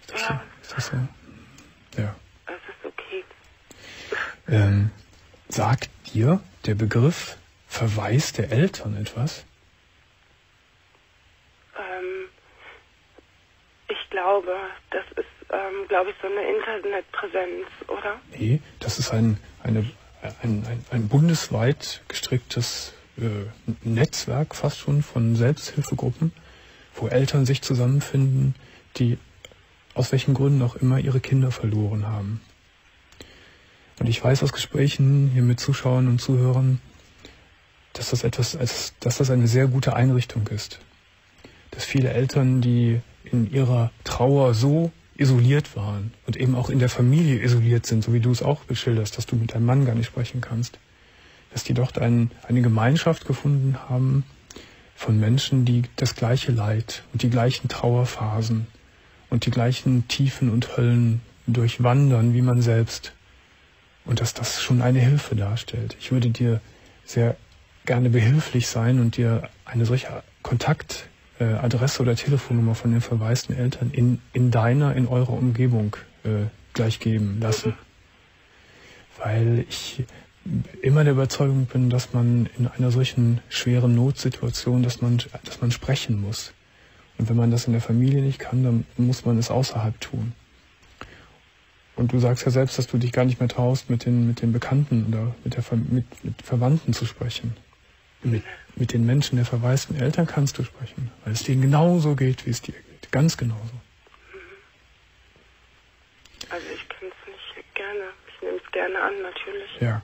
Ist das, ja. so? ist das so? Ja. Das ist okay. Ähm, sagt dir der Begriff Verweis der Eltern etwas? Ähm, ich glaube, das ist ähm, glaube ich, so eine Internetpräsenz, oder? Nee, das ist ein, eine, ein, ein, ein bundesweit gestricktes äh, Netzwerk fast schon von Selbsthilfegruppen, wo Eltern sich zusammenfinden, die aus welchen Gründen auch immer ihre Kinder verloren haben. Und ich weiß aus Gesprächen hier mit Zuschauern und Zuhörern, dass das etwas, dass das eine sehr gute Einrichtung ist. Dass viele Eltern, die in ihrer Trauer so isoliert waren und eben auch in der Familie isoliert sind, so wie du es auch beschilderst, dass du mit deinem Mann gar nicht sprechen kannst, dass die dort ein, eine Gemeinschaft gefunden haben von Menschen, die das gleiche Leid und die gleichen Trauerphasen und die gleichen Tiefen und Höllen durchwandern wie man selbst und dass das schon eine Hilfe darstellt. Ich würde dir sehr gerne behilflich sein und dir eine solche Kontakt äh, Adresse oder Telefonnummer von den verwaisten Eltern in, in deiner, in eurer Umgebung äh, gleich geben lassen. Weil ich immer der Überzeugung bin, dass man in einer solchen schweren Notsituation, dass man, dass man sprechen muss. Und wenn man das in der Familie nicht kann, dann muss man es außerhalb tun. Und du sagst ja selbst, dass du dich gar nicht mehr traust, mit den, mit den Bekannten oder mit, der, mit, mit Verwandten zu sprechen. Mit, mit den Menschen der verwaisten Eltern kannst du sprechen, weil es denen genauso geht, wie es dir geht. Ganz genauso. Also ich kann es nicht gerne. Ich nehme es gerne an, natürlich. Ja.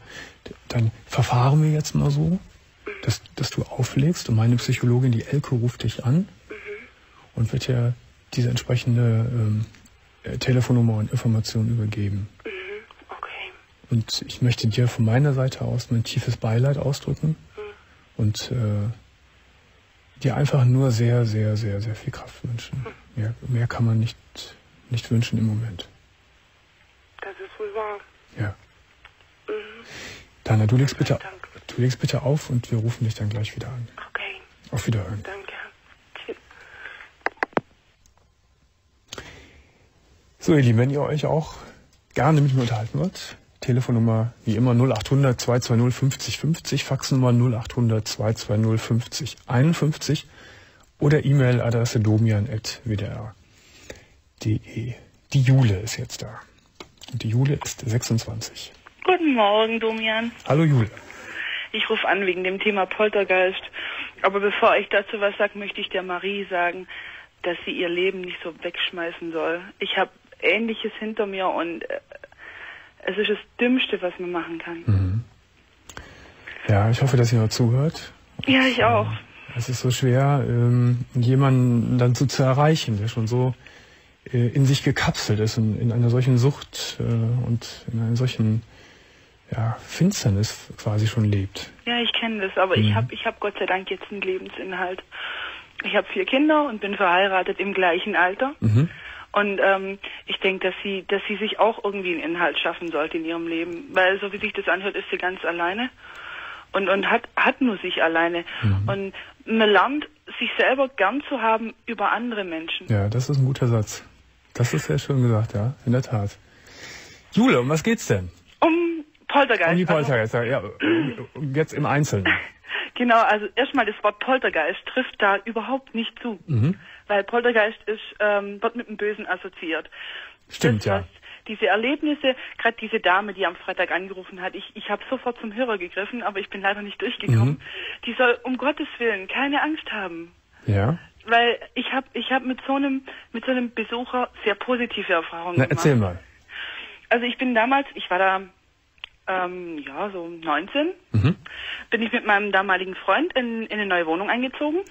Dann verfahren wir jetzt mal so, mhm. dass, dass du auflegst und meine Psychologin, die Elke, ruft dich an mhm. und wird dir diese entsprechende ähm, äh, Telefonnummer und Informationen übergeben. Mhm. Okay. Und ich möchte dir von meiner Seite aus mein tiefes Beileid ausdrücken und äh, dir einfach nur sehr, sehr, sehr, sehr viel Kraft wünschen. Mehr, mehr kann man nicht, nicht wünschen im Moment. Das ist wohl wahr. Ja. Mhm. Dana, du legst, bitte, du legst bitte auf und wir rufen dich dann gleich wieder an. Okay. Auf Wiederhören. Danke. So, ihr Lieben, wenn ihr euch auch gerne mit mir unterhalten wollt, Telefonnummer wie immer 0800 220 50 50, Faxnummer 0800 220 50 51 oder E-Mail-Adresse domian.wdr.de. Die Jule ist jetzt da. Und die Jule ist 26. Guten Morgen, Domian. Hallo Jule. Ich rufe an wegen dem Thema Poltergeist. Aber bevor ich dazu was sage, möchte ich der Marie sagen, dass sie ihr Leben nicht so wegschmeißen soll. Ich habe Ähnliches hinter mir und äh, es ist das Dümmste, was man machen kann. Mhm. Ja, ich hoffe, dass ihr auch zuhört. Ja, ich auch. Es ist so schwer, ähm, jemanden dann so zu erreichen, der schon so äh, in sich gekapselt ist und in einer solchen Sucht äh, und in einer solchen ja, Finsternis quasi schon lebt. Ja, ich kenne das, aber Mhm. ich habe ich hab Gott sei Dank jetzt einen Lebensinhalt. Ich habe vier Kinder und bin verheiratet im gleichen Alter. Mhm. Und ähm, ich denke, dass sie, dass sie sich auch irgendwie einen Inhalt schaffen sollte in ihrem Leben. Weil so wie sich das anhört, ist sie ganz alleine und, und hat, hat nur sich alleine. Mhm. Und man lernt, sich selber gern zu haben über andere Menschen. Ja, das ist ein guter Satz. Das ist sehr schön gesagt, ja, in der Tat. Jule, um was geht's denn? Um Poltergeist. Um die Also- Poltergeist, ja, ja, jetzt im Einzelnen. Genau, also erstmal das Wort Poltergeist trifft da überhaupt nicht zu. Mhm. Weil Poltergeist ist, ähm, wird mit dem Bösen assoziiert. Stimmt, das, ja. Diese Erlebnisse, gerade diese Dame, die am Freitag angerufen hat, ich, ich habe sofort zum Hörer gegriffen, aber ich bin leider nicht durchgekommen. Mhm. Die soll um Gottes Willen keine Angst haben. Ja. Weil ich habe ich hab mit so einem mit so einem Besucher sehr positive Erfahrungen Na, gemacht. erzähl mal. Also ich bin damals, ich war da ähm, ja so 19, Mhm. bin ich mit meinem damaligen Freund in, in eine neue Wohnung eingezogen.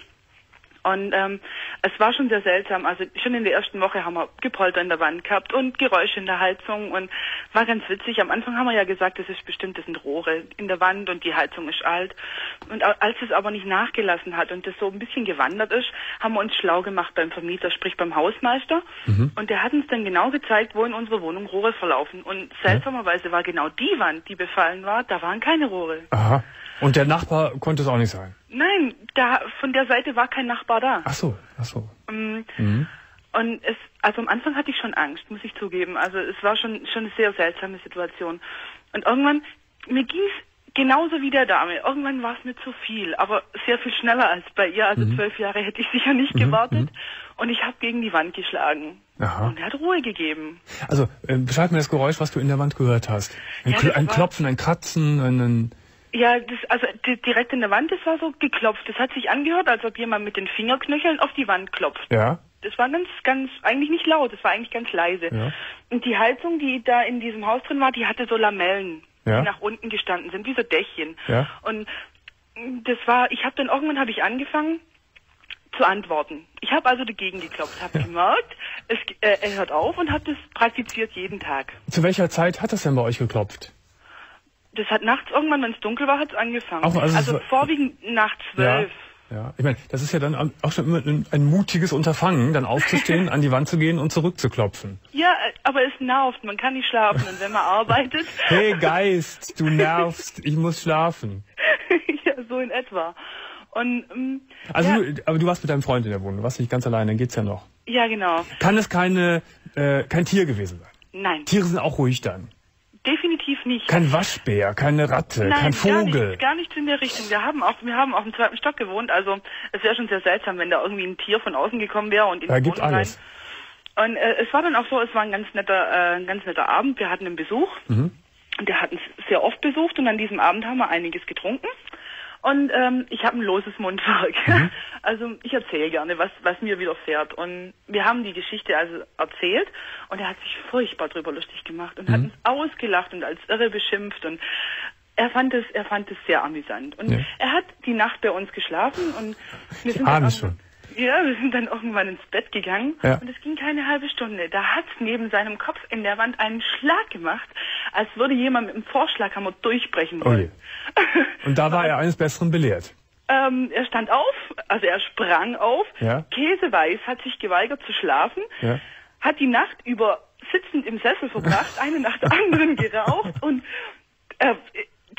Und ähm, es war schon sehr seltsam. Also schon in der ersten Woche haben wir Gepolter in der Wand gehabt und Geräusche in der Heizung und war ganz witzig. Am Anfang haben wir ja gesagt, das ist bestimmt, das sind Rohre in der Wand und die Heizung ist alt. Und als es aber nicht nachgelassen hat und das so ein bisschen gewandert ist, haben wir uns schlau gemacht beim Vermieter, sprich beim Hausmeister. Und der hat uns dann genau gezeigt, wo in unserer Wohnung Rohre verlaufen. Und seltsamerweise war genau die Wand, die befallen war, da waren keine Rohre. Aha. Und der Nachbar konnte es auch nicht sein. Nein, da von der Seite war kein Nachbar da. Ach so, ach so. Mm, Mhm. Und es, also am Anfang hatte ich schon Angst, muss ich zugeben. Also es war schon schon eine sehr seltsame Situation. Und irgendwann mir ging es genauso wie der Dame. Irgendwann war es mir zu viel, aber sehr viel schneller als bei ihr. Also zwölf Jahre hätte ich sicher nicht gewartet. Und ich habe gegen die Wand geschlagen. Aha. Und er hat Ruhe gegeben. Also, äh, beschreib mir das Geräusch, was du in der Wand gehört hast. Ein, Ja, ein Klopfen, ein Kratzen, ein... Ja, das, also di- direkt in der Wand, das war so geklopft. Das hat sich angehört, als ob jemand mit den Fingerknöcheln auf die Wand klopft. ja? Das war ganz, ganz, eigentlich nicht laut, das war eigentlich ganz leise. Ja. Und die Heizung, die da in diesem Haus drin war, die hatte so Lamellen, Ja. die nach unten gestanden sind, wie so Dächchen. Ja. Und das war, ich habe dann irgendwann habe ich angefangen zu antworten. Ich habe also dagegen geklopft, habe gemerkt, es, äh, er hört auf und habe das praktiziert jeden Tag. Zu welcher Zeit hat das denn bei euch geklopft? Das hat nachts irgendwann, wenn es dunkel war, hat es angefangen. Auch, also also vorwiegend nach zwölf. Ja. ja. Ich meine, das ist ja dann auch schon immer ein, ein mutiges Unterfangen, dann aufzustehen, an die Wand zu gehen und zurückzuklopfen. Ja, äh, aber es nervt, man kann nicht schlafen und wenn man arbeitet, Hey Geist, du nervst, ich muss schlafen. ja, so in etwa. Und ähm, Also, ja, du, aber du warst mit deinem Freund in der Wohnung, du warst nicht ganz allein, dann geht's ja noch. ja, genau. Kann es keine, äh, kein Tier gewesen sein? Nein, Tiere sind auch ruhig dann. Definitiv nicht. Kein Waschbär, keine Ratte, Nein, kein gar Vogel. nichts, gar nichts in der Richtung. Wir haben auch, wir haben auf dem zweiten Stock gewohnt, also es wäre schon sehr seltsam, wenn da irgendwie ein Tier von außen gekommen wäre und in Da die gibt Wohnung alles. rein. Und äh, es war dann auch so, es war ein ganz netter, äh, ein ganz netter Abend. Wir hatten einen Besuch. Mhm. Und der hat uns sehr oft besucht und an diesem Abend haben wir einiges getrunken. Und ähm, ich habe ein loses Mundwerk. Mhm. Also ich erzähle gerne, was, was mir widerfährt. Und wir haben die Geschichte also erzählt und er hat sich furchtbar drüber lustig gemacht und Mhm. hat uns ausgelacht und als irre beschimpft und er fand es, er fand es sehr amüsant. Und Ja. er hat die Nacht bei uns geschlafen und wir Ich sind ahne dann es irgendwann- ja, wir sind dann irgendwann ins Bett gegangen Ja. und es ging keine halbe Stunde. Da hat neben seinem Kopf in der Wand einen Schlag gemacht, als würde jemand mit einem Vorschlaghammer durchbrechen Oh je. wollen. Und da war er eines Besseren belehrt. ähm, er stand auf, also er sprang auf, Ja. käseweiß, hat sich geweigert zu schlafen, Ja. hat die Nacht über sitzend im Sessel verbracht, eine nach der anderen geraucht und äh,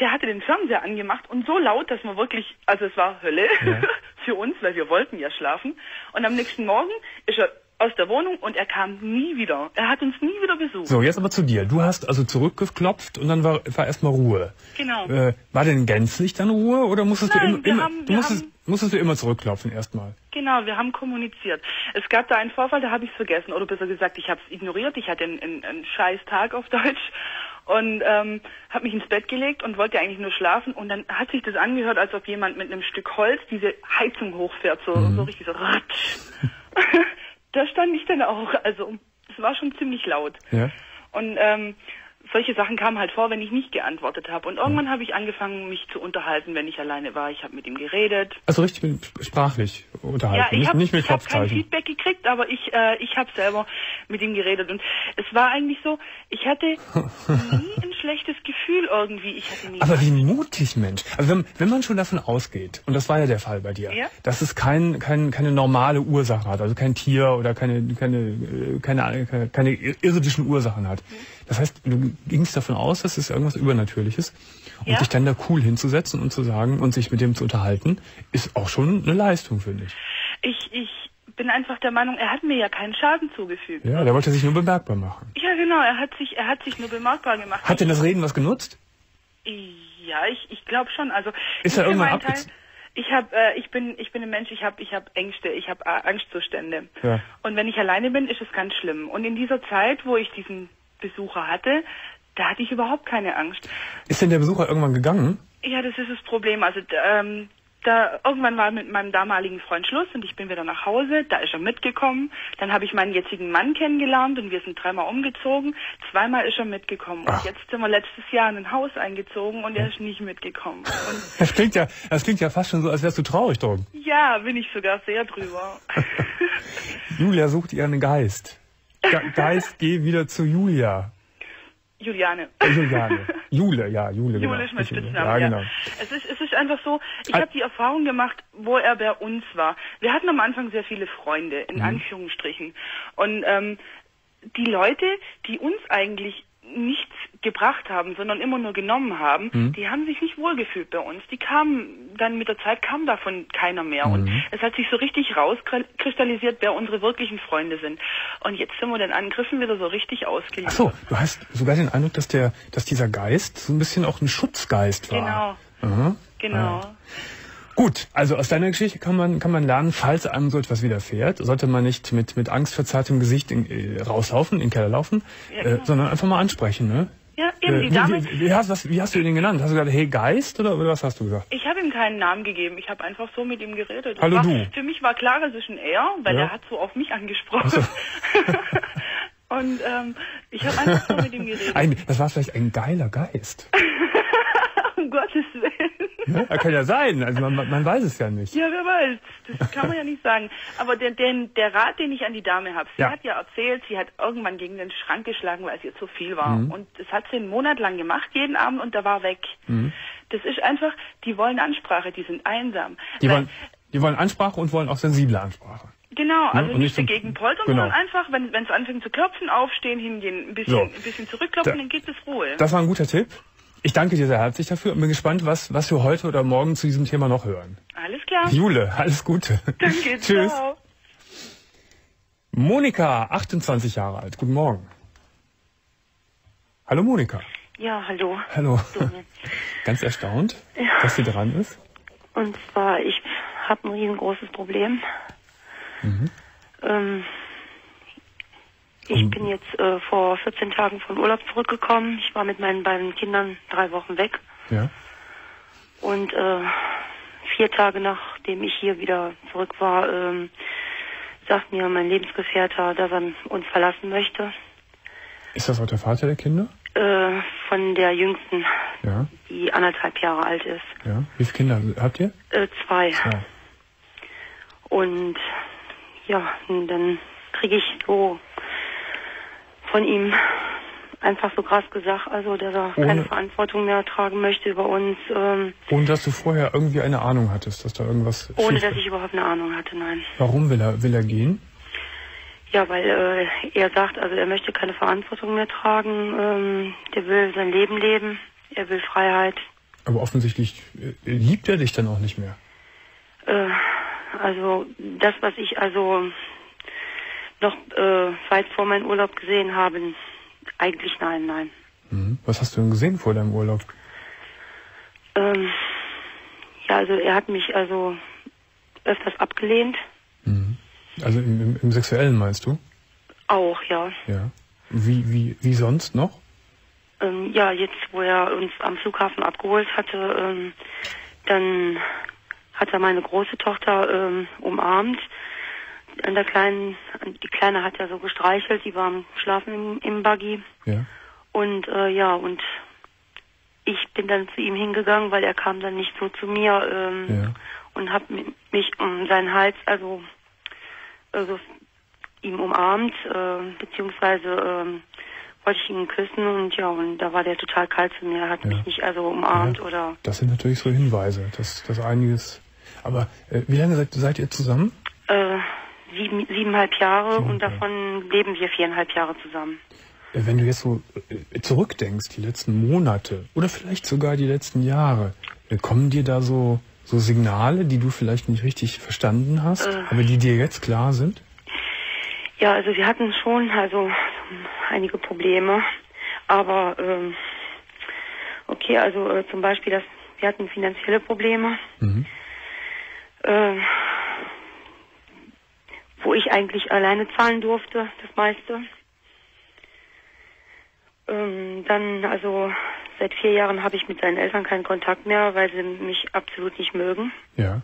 der hatte den Fernseher angemacht und so laut, dass man wirklich, also es war Hölle Ja. für uns, weil wir wollten ja schlafen. Und am nächsten Morgen ist er aus der Wohnung und er kam nie wieder. Er hat uns nie wieder besucht. So, jetzt aber zu dir. Du hast also zurückgeklopft und dann war, war erstmal Ruhe. Genau. Äh, war denn gänzlich dann Ruhe oder musstest Nein, du immer, wir immer haben- du musstest, haben- musstest du immer zurückklopfen erstmal? Genau, wir haben kommuniziert. Es gab da einen Vorfall, da habe ich es vergessen, oder besser gesagt, ich habe es ignoriert. Ich hatte einen, einen, einen scheiß Tag auf Deutsch und ähm, habe mich ins Bett gelegt und wollte eigentlich nur schlafen. Und dann hat sich das angehört, als ob jemand mit einem Stück Holz diese Heizung hochfährt, so, so richtig so. Ratsch. da stand ich dann auch. Also es war schon ziemlich laut. Ja. Und ähm, solche Sachen kamen halt vor, wenn ich nicht geantwortet habe. Und irgendwann habe ich angefangen, mich zu unterhalten, wenn ich alleine war. Ich habe mit ihm geredet. Also richtig mit, sprachlich unterhalten, Ja, ich nicht, habe nicht mit hab kein Kopfzeichen. Feedback gekriegt, aber ich, äh, ich habe selber mit ihm geredet. Und es war eigentlich so, ich hatte nie einen schlechtes Gefühl irgendwie. Ich hatte nie. Aber wie mutig, Mensch. Also wenn, wenn man schon davon ausgeht, und das war ja der Fall bei dir, Ja. dass es kein, kein, keine normale Ursache hat, also kein Tier oder keine, keine, äh, keine, keine, keine irdischen Ursachen hat. Mhm. Das heißt, du gingst davon aus, dass es irgendwas Übernatürliches. Und Ja. dich dann da cool hinzusetzen und zu sagen und sich mit dem zu unterhalten, ist auch schon eine Leistung, finde ich. Ich, ich bin einfach der Meinung, er hat mir ja keinen Schaden zugefügt. Ja, der wollte sich nur bemerkbar machen. Ja, genau, er hat sich, er hat sich nur bemerkbar gemacht. Hat denn das Reden was genutzt? Ja, ich, ich glaube schon. Also Ist ich er irgendwann meinen Teil, abgez- ich habe, äh, ich bin, ich bin ein Mensch. Ich habe, ich habe Ängste. Ich habe Angstzustände. Ja. Und wenn ich alleine bin, ist es ganz schlimm. Und in dieser Zeit, wo ich diesen Besucher hatte, da hatte ich überhaupt keine Angst. Ist denn der Besucher irgendwann gegangen? Ja, das ist das Problem. Also ähm, da irgendwann war mit meinem damaligen Freund Schluss und ich bin wieder nach Hause. Da ist er mitgekommen. Dann habe ich meinen jetzigen Mann kennengelernt und wir sind dreimal umgezogen. Zweimal ist er mitgekommen. Ach. Und jetzt sind wir letztes Jahr in ein Haus eingezogen und er ist nicht mitgekommen. Und Das klingt ja, das klingt ja fast schon so, als wärst du traurig drum. ja, bin ich sogar sehr drüber. Julia sucht ihren Geist. Ge Geist, geh wieder zu Julia. Juliane. Äh, Juliane. Jule, ja, Jule. genau. Jule ist mein. Spitzname. Ja, Ja, genau. Es, ist, es ist einfach so, ich habe die Erfahrung gemacht, wo er bei uns war. Wir hatten am Anfang sehr viele Freunde, in Mhm. Anführungsstrichen. Und ähm, die Leute, die uns eigentlich nichts gebracht haben, sondern immer nur genommen haben, Mhm. die haben sich nicht wohlgefühlt bei uns. Die kamen, dann mit der Zeit kam davon keiner mehr. Und Mhm. es hat sich so richtig rauskristallisiert, wer unsere wirklichen Freunde sind. Und jetzt sind wir den Angriffen wieder so richtig Ach ausgeliefert. so, du hast sogar den Eindruck, dass der, dass dieser Geist so ein bisschen auch ein Schutzgeist war. Genau, Aha. genau. Ah. Gut, also aus deiner Geschichte kann man, kann man lernen, falls einem so etwas widerfährt, sollte man nicht mit, mit angstverzerrtem Gesicht in, äh, rauslaufen, in den Keller laufen, Ja, äh, genau. sondern einfach mal ansprechen, ne? Ja, eben, Äh, die wie, Dame, wie, wie, hast, was, wie hast du ihn genannt? Hast du gesagt, hey Geist oder, oder was hast du gesagt? Ich habe ihm keinen Namen gegeben. Ich habe einfach so mit ihm geredet. Hallo, war, du. Für mich war klar, es ist ein Er, weil Ja. er hat so auf mich angesprochen. Und ähm, ich habe einfach so mit ihm geredet. Ein, das war vielleicht ein geiler Geist. Ja, kann ja sein, also man, man weiß es ja nicht. Ja, wer weiß. Das kann man ja nicht sagen. Aber der, der, der Rat, den ich an die Dame habe, sie Ja. hat ja erzählt, sie hat irgendwann gegen den Schrank geschlagen, weil es ihr zu viel war. Mhm. Und das hat sie einen Monat lang gemacht, jeden Abend, und da war weg. Das ist einfach, die wollen Ansprache, die sind einsam. Die Weil- wollen, die wollen Ansprache und wollen auch sensible Ansprache. Genau, also und nicht nicht dagegen poltern, genau. sondern einfach, wenn es anfängt zu klopfen, aufstehen, hingehen, ein bisschen, So. ein bisschen zurückklopfen, Da- dann gibt es Ruhe. Das war ein guter Tipp. Ich danke dir sehr herzlich dafür und bin gespannt, was, was wir heute oder morgen zu diesem Thema noch hören. Alles klar. Jule, alles Gute. Danke, Tschüss. ciao. Monika, 28 Jahre alt. Guten Morgen. Hallo Monika. Ja, hallo. Hallo. Ganz erstaunt, Ja. dass sie dran ist. Und zwar, ich habe ein riesengroßes Problem. Ähm, ich bin jetzt äh, vor 14 Tagen von Urlaub zurückgekommen. Ich war mit meinen beiden Kindern drei Wochen weg. Ja. Und äh, vier Tage nachdem ich hier wieder zurück war, ähm, sagt mir mein Lebensgefährter, dass er uns verlassen möchte. Ist das auch der Vater der Kinder? Äh, von der Jüngsten, Ja. die anderthalb Jahre alt ist. Ja. Wie viele Kinder habt ihr? Äh, zwei. Ja. Und ja, und dann kriege ich so von ihm einfach so krass gesagt, also dass er Ohne- keine Verantwortung mehr tragen möchte über uns, ähm, Ohne dass du vorher irgendwie eine Ahnung hattest, dass da irgendwas ohne dass ich überhaupt eine Ahnung hatte, nein. Warum will er, will er gehen? Ja, weil äh, er sagt, also er möchte keine Verantwortung mehr tragen, ähm, der will sein Leben leben, er will Freiheit. Aber offensichtlich äh, liebt er dich dann auch nicht mehr. Äh, also das, was ich also noch äh, weit vor meinem Urlaub gesehen habe, eigentlich nein, nein. Mhm. Was hast du denn gesehen vor deinem Urlaub? Ähm, ja, also er hat mich also öfters abgelehnt. Mhm. Also im, im, im Sexuellen meinst du? Auch, ja. Ja. Wie, wie, wie sonst noch? Ähm, ja, jetzt, wo er uns am Flughafen abgeholt hatte, ähm, dann hat er meine große Tochter ähm, umarmt. An der kleinen, die Kleine hat er so gestreichelt, die war am Schlafen im, im Buggy. Ja. Und äh, ja, und ich bin dann zu ihm hingegangen, weil er kam dann nicht so zu mir ähm, Ja. und habe mich um seinen Hals, also, also ihm umarmt, äh, beziehungsweise ähm, wollte ich ihn küssen und ja, und da war der total kalt zu mir, hat Ja. mich nicht also umarmt Ja. oder Das sind natürlich so Hinweise, dass, dass einiges. Aber äh, wie lange seid, seid ihr zusammen? äh, sieben, siebeneinhalb Jahre und Siebeneinhalb. davon leben wir viereinhalb Jahre zusammen. Äh, Wenn du jetzt so äh, zurückdenkst, die letzten Monate oder vielleicht sogar die letzten Jahre, äh, kommen dir da so, so Signale, die du vielleicht nicht richtig verstanden hast, Äh. aber die dir jetzt klar sind? Ja, also wir hatten schon also einige Probleme, aber ähm, okay, also äh, zum Beispiel, dass wir hatten finanzielle Probleme, Mhm. äh, wo ich eigentlich alleine zahlen durfte, das meiste. Ähm, dann, also seit vier Jahren habe ich mit seinen Eltern keinen Kontakt mehr, weil sie mich absolut nicht mögen. Ja.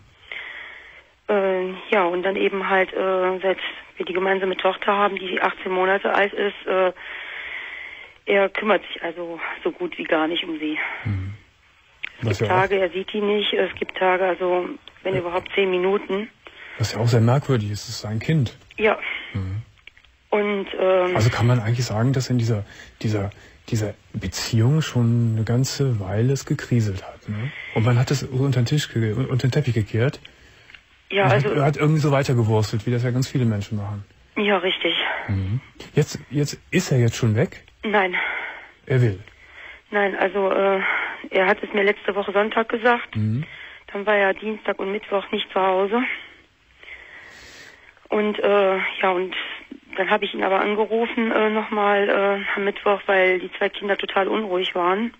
Äh, ja, und dann eben halt, äh, seit wir die gemeinsame Tochter haben, die 18 Monate alt ist, äh, er kümmert sich also so gut wie gar nicht um sie. Was Es gibt ja, Tage, er sieht die nicht, es gibt Tage, also wenn überhaupt zehn Minuten. Was ja auch sehr merkwürdig ist, es ist sein Kind. Ja. Und ähm, Also kann man eigentlich sagen, dass in dieser, dieser, dieser Beziehung schon eine ganze Weile es gekriselt hat. Ne? Und man hat es unter den Tisch, unter den Teppich gekehrt. ja, und also hat, hat irgendwie so weitergewurstelt, wie das ja ganz viele Menschen machen. ja, richtig. Jetzt, jetzt ist er jetzt schon weg. Nein, Er will. nein, also äh, er hat es mir letzte Woche Sonntag gesagt. Mhm. Dann war er Dienstag und Mittwoch nicht zu Hause. Und äh, ja, und dann habe ich ihn aber angerufen äh, nochmal äh, am Mittwoch, weil die zwei Kinder total unruhig waren.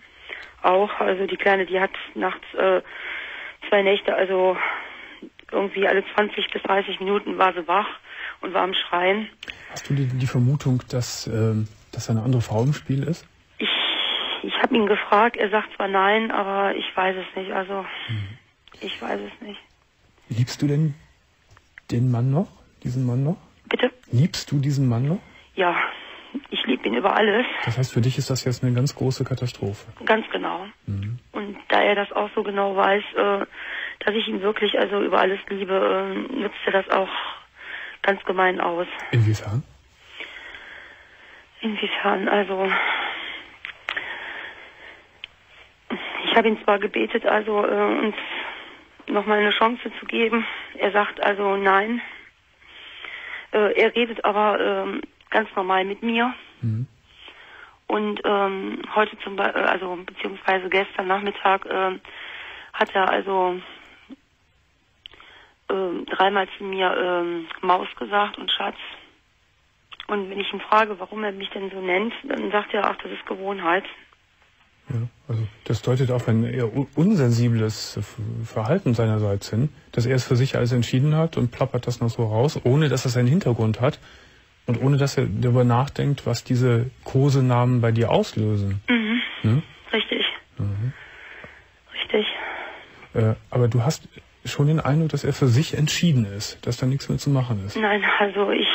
Auch, also die Kleine, die hat nachts äh, zwei Nächte, also irgendwie alle 20 bis 30 Minuten war sie wach und war am Schreien. Hast du die, die Vermutung, dass, ähm, dass eine andere Frau im Spiel ist? Ich, ich habe ihn gefragt, er sagt zwar nein, aber ich weiß es nicht. Also ich weiß es nicht. Liebst du denn den Mann noch? Diesen Mann noch? Bitte? Liebst du diesen Mann noch? Ja, ich liebe ihn über alles, Das heißt, für dich ist das jetzt eine ganz große Katastrophe. ganz genau. Und da er das auch so genau weiß, äh, dass ich ihn wirklich also über alles liebe, äh, nutzt er das auch ganz gemein aus. Inwiefern? Inwiefern? Also ich habe ihn zwar gebetet, also äh, uns nochmal eine Chance zu geben. Er sagt also nein. Äh, er redet aber ähm, ganz normal mit mir. Mhm. Und ähm, heute zum Beispiel, also beziehungsweise gestern Nachmittag ähm, hat er also ähm, dreimal zu mir ähm, Maus gesagt und Schatz. Und wenn ich ihn frage, warum er mich denn so nennt, dann sagt er, ach, das ist Gewohnheit. Ja, also das deutet auf ein eher un- unsensibles Verhalten seinerseits hin, dass er es für sich alles entschieden hat und plappert das noch so raus, ohne dass es einen Hintergrund hat und ohne dass er darüber nachdenkt, was diese Kosenamen bei dir auslösen. Mhm. Ne? Richtig. Richtig. Äh, aber du hast schon den Eindruck, dass er für sich entschieden ist, dass da nichts mehr zu machen ist. Nein, also ich,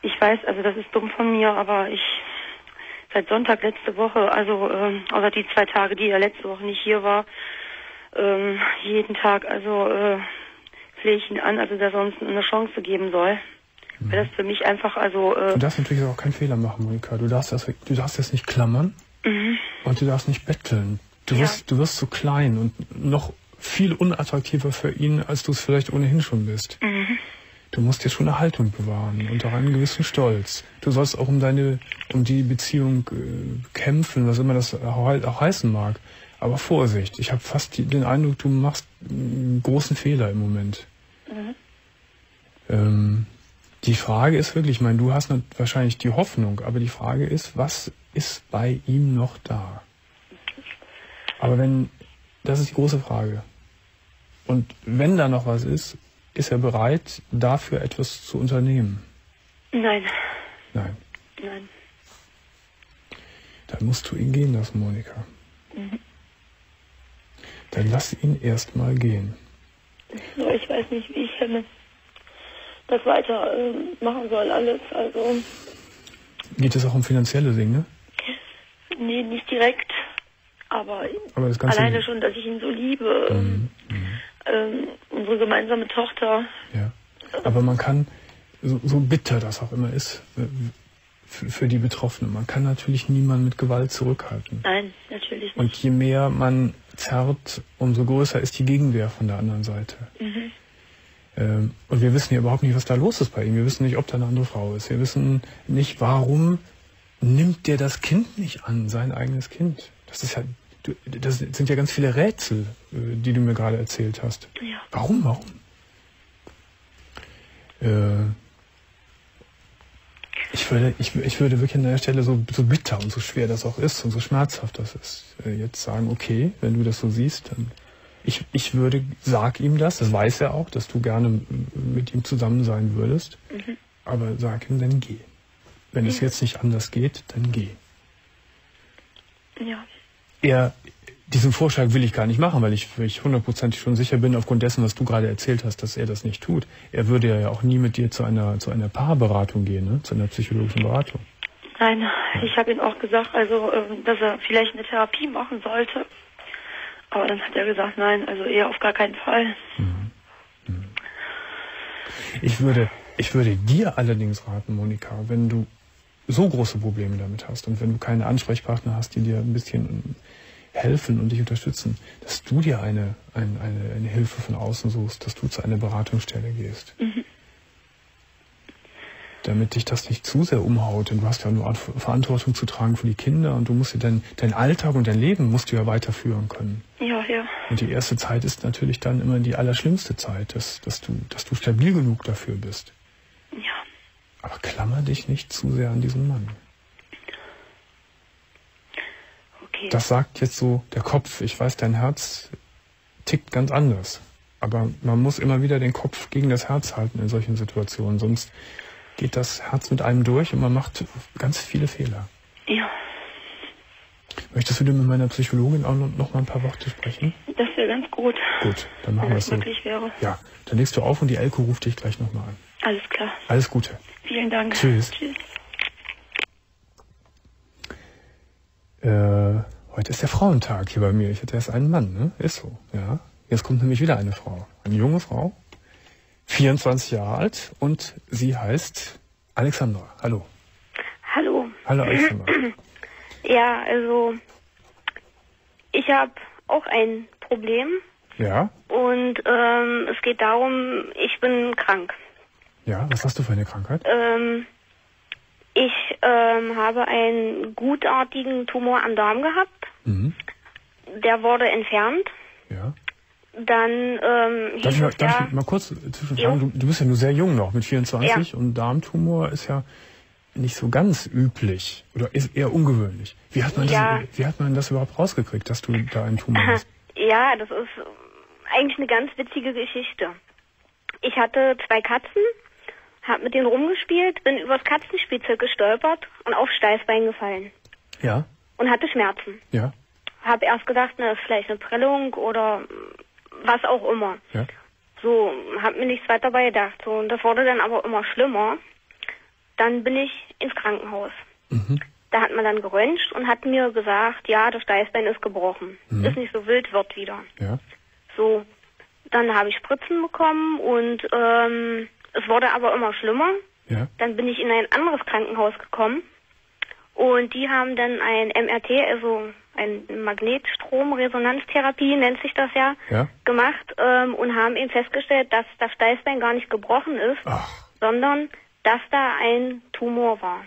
ich weiß, also das ist dumm von mir, aber ich, seit Sonntag letzte Woche, also ähm, außer die zwei Tage, die er letzte Woche nicht hier war, ähm, jeden Tag, also äh, flehe ich ihn an, also dass er uns eine Chance geben soll. Weil das für mich einfach, also äh, Du darfst natürlich auch keinen Fehler machen, Monika. Du darfst das, du darfst das nicht klammern und du darfst nicht betteln. Du Ja. wirst, du wirst so klein und noch viel unattraktiver für ihn, als du es vielleicht ohnehin schon bist. Du musst dir schon eine Haltung bewahren und auch einen gewissen Stolz. Du sollst auch um deine, um die Beziehung äh, kämpfen, was immer das auch, auch heißen mag. Aber Vorsicht, ich habe fast die, den Eindruck, du machst einen großen Fehler im Moment. Ähm, die Frage ist wirklich, ich meine, du hast wahrscheinlich die Hoffnung, aber die Frage ist, was ist bei ihm noch da? Aber wenn, das ist die große Frage. Und wenn da noch was ist, ist er bereit, dafür etwas zu unternehmen? nein, Nein. nein. Dann musst du ihn gehen lassen, Monika. Dann lass ihn erst mal gehen. Nur ich weiß nicht, wie ich ähm, das weiter ähm, machen soll, alles. Also, Geht es auch um finanzielle Dinge? nee, nicht direkt, aber Aber alleine schon, dass ich ihn so liebe. Mhm. Ähm, unsere gemeinsame Tochter, Ja. Aber man kann, so, so bitter das auch immer ist, äh, für, für die Betroffenen. Man kann natürlich niemanden mit Gewalt zurückhalten. Nein, natürlich nicht. Und je mehr man zerrt, umso größer ist die Gegenwehr von der anderen Seite. Mhm. Ähm, und wir wissen ja überhaupt nicht, was da los ist bei ihm. Wir wissen nicht, ob da eine andere Frau ist. Wir wissen nicht, warum nimmt der das Kind nicht an, sein eigenes Kind. Das ist ja, das sind ja ganz viele Rätsel, äh, die du mir gerade erzählt hast. Ja. Warum, warum? Äh, ich würde, ich, ich würde wirklich an der Stelle so, so bitter und so schwer das auch ist und so schmerzhaft das ist, äh, jetzt sagen, okay, wenn du das so siehst, dann ich, ich würde, sag ihm das, das weiß er auch, dass du gerne mit ihm zusammen sein würdest, aber sag ihm, dann geh. Wenn es jetzt nicht anders geht, dann geh. Ja. Er, diesen Vorschlag will ich gar nicht machen, weil ich, weil ich hundertprozentig schon sicher bin, aufgrund dessen, was du gerade erzählt hast, dass er das nicht tut. Er würde ja auch nie mit dir zu einer, zu einer Paarberatung gehen, ne? zu einer psychologischen Beratung. Nein, ich habe ihm auch gesagt, also, ähm, dass er vielleicht eine Therapie machen sollte. Aber dann hat er gesagt, nein, also eher auf gar keinen Fall. Ich würde, ich würde dir allerdings raten, Monika, wenn du so große Probleme damit hast und wenn du keine Ansprechpartner hast, die dir ein bisschen helfen und dich unterstützen, dass du dir eine, ein, eine, eine Hilfe von außen suchst, dass du zu einer Beratungsstelle gehst. Damit dich das nicht zu sehr umhaut, denn du hast ja eine Art Verantwortung zu tragen für die Kinder und du musst dir dein, dein Alltag und dein Leben musst du ja weiterführen können. Ja, ja. Und die erste Zeit ist natürlich dann immer die allerschlimmste Zeit, dass, dass, du, dass du stabil genug dafür bist. Aber klammer dich nicht zu sehr an diesen Mann. Okay. Das sagt jetzt so der Kopf. Ich weiß, dein Herz tickt ganz anders. Aber man muss immer wieder den Kopf gegen das Herz halten in solchen Situationen. Sonst geht das Herz mit einem durch und man macht ganz viele Fehler. ja. Möchtest du denn mit meiner Psychologin auch noch, mal ein paar Worte sprechen? Das wäre ganz gut. Gut, dann machen wir es so. wäre. Ja, dann legst du auf und die Elko ruft dich gleich nochmal an. Alles klar. Alles Gute. Vielen Dank. Tschüss. Tschüss. Äh, heute ist der Frauentag hier bei mir. Ich hatte erst einen Mann, ne? Ist so, ja. Jetzt kommt nämlich wieder eine Frau. Eine junge Frau. 24 Jahre alt und sie heißt Alexandra. Hallo. Hallo. Hallo Alexandra. Ja, also ich habe auch ein Problem Ja? und ähm, es geht darum, ich bin krank. Ja, was hast du für eine Krankheit? Ähm, ich ähm, habe einen gutartigen Tumor am Darm gehabt. Mhm. Der wurde entfernt. Ja. Dann ähm, Darf ich, mal, darf ja, ich mal kurz zwischenfragen? Du, du bist ja nur sehr jung noch, mit 24 und Darmtumor ist ja nicht so ganz üblich oder ist eher ungewöhnlich. Wie hat man, Ja. das, wie hat man das überhaupt rausgekriegt, dass du da einen Tumor hast? ja, das ist eigentlich eine ganz witzige Geschichte. Ich hatte zwei Katzen, habe mit denen rumgespielt, bin übers Katzenspielzeug gestolpert und auf Steißbein gefallen Ja, und hatte Schmerzen. ja, Habe erst gedacht, na, ist vielleicht eine Prellung oder was auch immer. ja. So, habe mir nichts weiter dabei gedacht. So, und das wurde dann aber immer schlimmer. Dann bin ich ins Krankenhaus. Mhm. Da hat man dann geröntgt und hat mir gesagt, ja, das Steißbein ist gebrochen. Mhm. Ist nicht so wild, wird wieder. Ja, So, dann habe ich Spritzen bekommen und ähm, es wurde aber immer schlimmer. ja, Dann bin ich in ein anderes Krankenhaus gekommen und die haben dann ein MRT, also ein Magnetstromresonanztherapie nennt sich das ja, ja. gemacht ähm, und haben eben festgestellt, dass das Steißbein gar nicht gebrochen ist, Ach, sondern dass da ein Tumor war.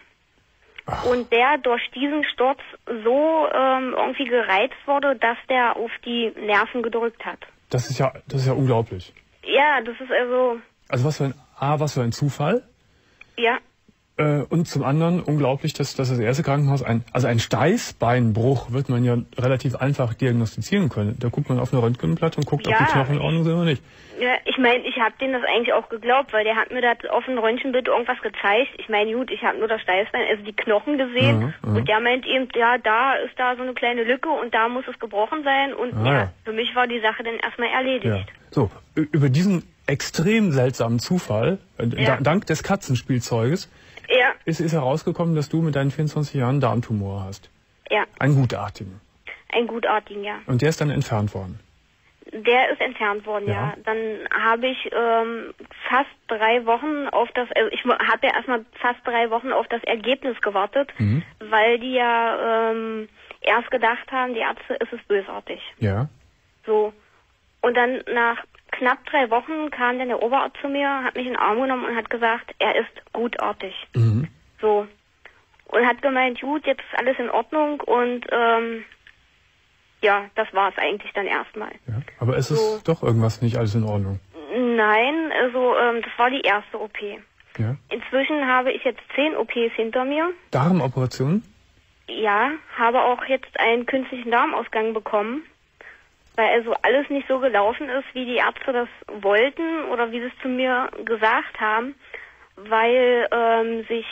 ach. Und der durch diesen Sturz so ähm, irgendwie gereizt wurde, dass der auf die Nerven gedrückt hat. Das ist ja, das ist ja unglaublich. Ja, das ist also, Also was für ein A, was für ein Zufall. ja, Äh, und zum anderen unglaublich, dass, dass das erste Krankenhaus ein, also ein Steißbeinbruch wird man ja relativ einfach diagnostizieren können. Da guckt man auf eine Röntgenplatte und guckt, ob Ja. die Knochen in Ordnung sind oder nicht. ja ich meine, ich habe denen das eigentlich auch geglaubt, weil der hat mir da auf dem Röntgenbild irgendwas gezeigt. Ich meine, gut, ich habe nur das Steißbein, also die Knochen gesehen. Mhm. und der meint eben, ja, da ist da so eine kleine Lücke und da muss es gebrochen sein. Und Ah, ja, ja. für mich war die Sache dann erstmal erledigt. Ja. So, über diesen extrem seltsamen Zufall, äh, Ja. da, dank des Katzenspielzeuges, Ja, ist, ist herausgekommen, dass du mit deinen 24 Jahren Darmtumor hast. ja, Einen gutartigen. ein gutartigen, ja. Und der ist dann entfernt worden. Der ist entfernt worden, ja. Ja. Dann habe ich ähm, fast drei Wochen auf das, also ich habe ja erstmal fast drei Wochen auf das Ergebnis gewartet, Mhm. weil die ja ähm, erst gedacht haben, die Ärzte, es ist bösartig. Ja. So. Und dann nach knapp drei Wochen kam dann der Oberarzt zu mir, hat mich in den Arm genommen und hat gesagt, er ist gutartig. Mhm. So. Und hat gemeint, gut, jetzt ist alles in Ordnung und ähm, ja, das war es eigentlich dann erstmal. ja. Aber es ist So. doch irgendwas nicht alles in Ordnung. Nein, also ähm, das war die erste OP. Ja. Inzwischen habe ich jetzt zehn OPs hinter mir. Darmoperation? Ja, habe auch jetzt einen künstlichen Darmausgang bekommen, weil also alles nicht so gelaufen ist, wie die Ärzte das wollten oder wie sie es zu mir gesagt haben, weil ähm, sich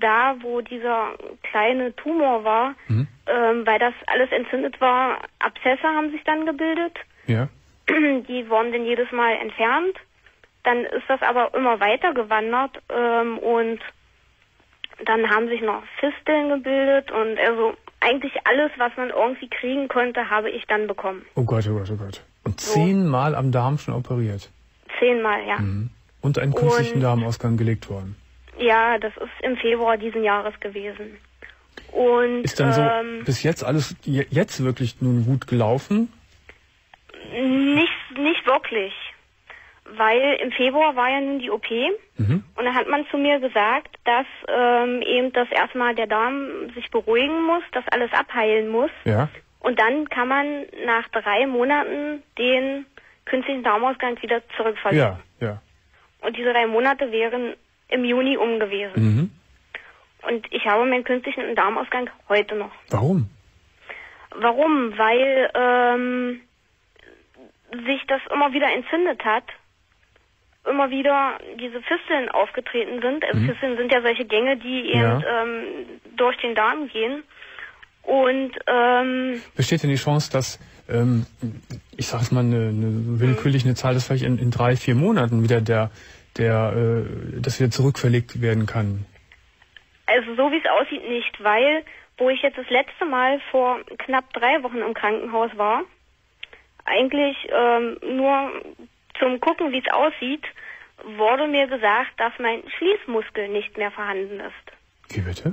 da, wo dieser kleine Tumor war, Mhm. ähm, weil das alles entzündet war, Abszesse haben sich dann gebildet. Ja. Die wurden dann jedes Mal entfernt. Dann ist das aber immer weiter gewandert ähm, und dann haben sich noch Fisteln gebildet und also eigentlich alles, was man irgendwie kriegen konnte, habe ich dann bekommen. Oh Gott, oh Gott, oh Gott. Und So. zehnmal am Darm schon operiert. Zehnmal, ja. Mhm. Und einen künstlichen Und- Darmausgang gelegt worden. Ja, das ist im Februar diesen Jahres gewesen. Und Ist dann so ähm, bis jetzt alles je- jetzt wirklich nun gut gelaufen? nicht, nicht wirklich. Weil im Februar war ja nun die OP Mhm. und da hat man zu mir gesagt, dass ähm, eben das erstmal der Darm sich beruhigen muss, dass alles abheilen muss. Ja. Und dann kann man nach drei Monaten den künstlichen Darmausgang wieder zurückverlegen. Ja, ja. Und diese drei Monate wären im Juni um gewesen. Mhm. Und ich habe meinen künstlichen Darmausgang heute noch. Warum? Warum? Weil ähm, sich das immer wieder entzündet hat. Immer wieder diese Fisteln aufgetreten sind. Also Mhm. Fisteln sind ja solche Gänge, die eben Ja. ähm, durch den Darm gehen. Und ähm, Besteht denn die Chance, dass, ähm, ich sage es mal, eine, eine willkürlich eine Zahl, dass vielleicht in, in drei, vier Monaten wieder der, der, äh, das wieder zurückverlegt werden kann? Also so wie es aussieht nicht, weil wo ich jetzt das letzte Mal vor knapp drei Wochen im Krankenhaus war, eigentlich ähm, nur zum Gucken, wie es aussieht, wurde mir gesagt, dass mein Schließmuskel nicht mehr vorhanden ist. Wie bitte?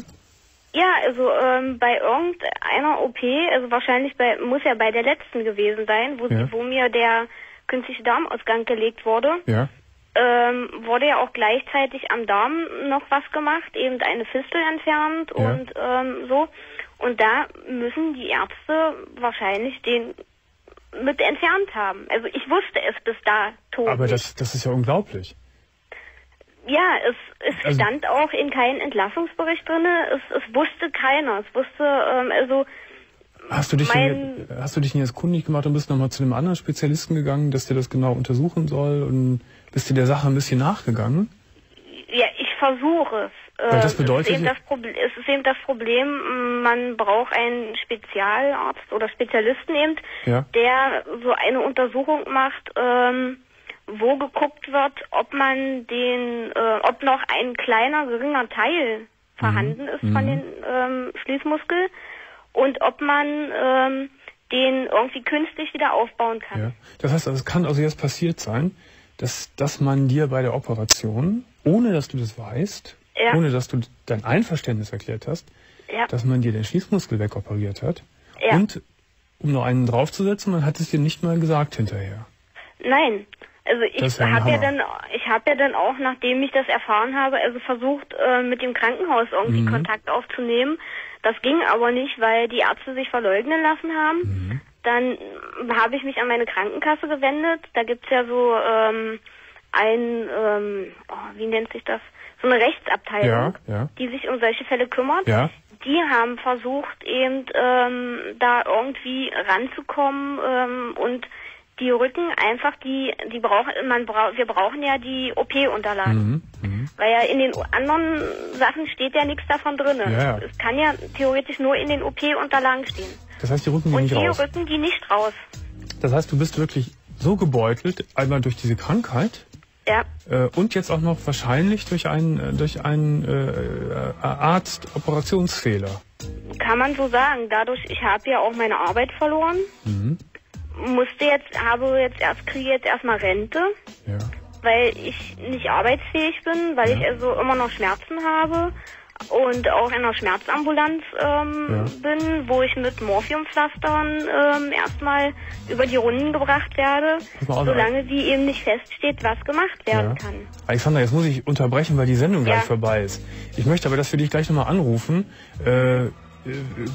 Ja, also ähm, bei irgendeiner OP, also wahrscheinlich bei, muss ja bei der letzten gewesen sein, wo, Ja. wo mir der künstliche Darmausgang gelegt wurde, Ja. ähm, wurde ja auch gleichzeitig am Darm noch was gemacht, eben eine Fistel entfernt Ja. und ähm, so. Und da müssen die Ärzte wahrscheinlich den mit entfernt haben. Also ich wusste es bis dato Aber nicht. das, das ist ja unglaublich. Ja, es, es Also- stand auch in keinem Entlassungsbericht drin. Es, es wusste keiner. Es wusste, ähm, also Hast du dich, Mein- denn, hast du dich denn jetzt kundig gemacht und bist nochmal zu einem anderen Spezialisten gegangen, dass der das genau untersuchen soll und bist du der Sache ein bisschen nachgegangen? ja, ich versuche es. Weil das bedeutet es, ist eben das Problem, es ist eben das Problem, man braucht einen Spezialarzt oder Spezialisten eben, Ja. der so eine Untersuchung macht, ähm, wo geguckt wird, ob man den, äh, ob noch ein kleiner, geringer Teil vorhanden ist von Mhm. den ähm, Schließmuskel und ob man ähm, den irgendwie künstlich wieder aufbauen kann. Ja. Das heißt, also, es kann also jetzt passiert sein, dass, dass man dir bei der Operation, ohne dass du das weißt, Ja. ohne dass du dein Einverständnis erklärt hast, Ja. dass man dir den Schließmuskel wegoperiert hat. Ja. Und um noch einen draufzusetzen, man hat es dir nicht mal gesagt hinterher. Nein. Also ich habe ja dann, ich habe ja dann auch, nachdem ich das erfahren habe, also versucht äh, mit dem Krankenhaus irgendwie Mhm. Kontakt aufzunehmen. Das ging aber nicht, weil die Ärzte sich verleugnen lassen haben. Mhm. Dann habe ich mich an meine Krankenkasse gewendet. Da gibt's ja so ähm, ein, ähm, oh, wie nennt sich das? So eine Rechtsabteilung, Ja, ja. die sich um solche Fälle kümmert. Ja. Die haben versucht, eben ähm, da irgendwie ranzukommen ähm, und die Rücken einfach die die brauchen man braucht wir brauchen ja die OP-Unterlagen, Mhm. Mhm. weil ja in den anderen Sachen steht ja nichts davon drin. Ja. Es kann ja theoretisch nur in den OP-Unterlagen stehen. Das heißt, die Rücken gehen Und nicht die raus. rücken die nicht raus. Das heißt, du bist wirklich so gebeutelt, einmal durch diese Krankheit Ja, äh, und jetzt auch noch wahrscheinlich durch einen, äh, durch einen äh, Arzt-Operationsfehler. kann man so sagen. Dadurch ich habe ja auch meine Arbeit verloren. Mhm. musste jetzt, habe jetzt erst, kriege jetzt erstmal Rente, Ja. weil ich nicht arbeitsfähig bin, weil Ja. ich also immer noch Schmerzen habe und auch in einer Schmerzambulanz ähm, bin, wo ich mit Morphiumpflastern ähm, erstmal über die Runden gebracht werde, solange wie eben nicht feststeht, was gemacht werden Ja. kann. Alexander, jetzt muss ich unterbrechen, weil die Sendung gleich Ja. vorbei ist. Ich möchte aber, dass wir dich gleich nochmal anrufen äh, äh,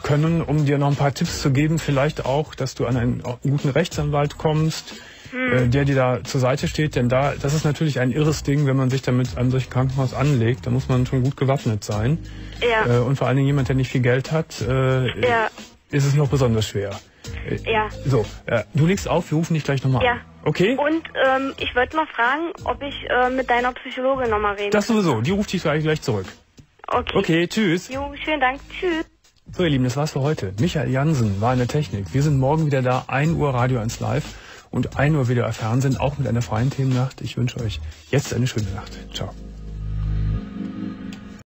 können, um dir noch ein paar Tipps zu geben. Vielleicht auch, dass du an einen, guten Rechtsanwalt kommst. Äh, der dir da zur Seite steht. Denn da, das ist natürlich ein irres Ding, wenn man sich da mit einem solchen Krankenhaus anlegt. Da muss man schon gut gewappnet sein. Ja. Äh, und vor allen Dingen jemand, der nicht viel Geld hat, äh, Ja. ist es noch besonders schwer. Äh, Ja. So, äh, du legst auf, wir rufen dich gleich nochmal Ja. an. Okay? Und ähm, ich wollte mal fragen, ob ich äh, mit deiner Psychologin nochmal reden Das sowieso, die ruft dich gleich, gleich zurück. Okay. Okay, tschüss. Jo, vielen Dank. Tschüss. So, ihr Lieben, das war's für heute. Michael Jansen war in der Technik. Wir sind morgen wieder da, 1 Uhr Radio 1 Live und 1 Uhr wieder Fernsehen, auch mit einer freien Themennacht. Ich wünsche euch jetzt eine schöne Nacht. Ciao.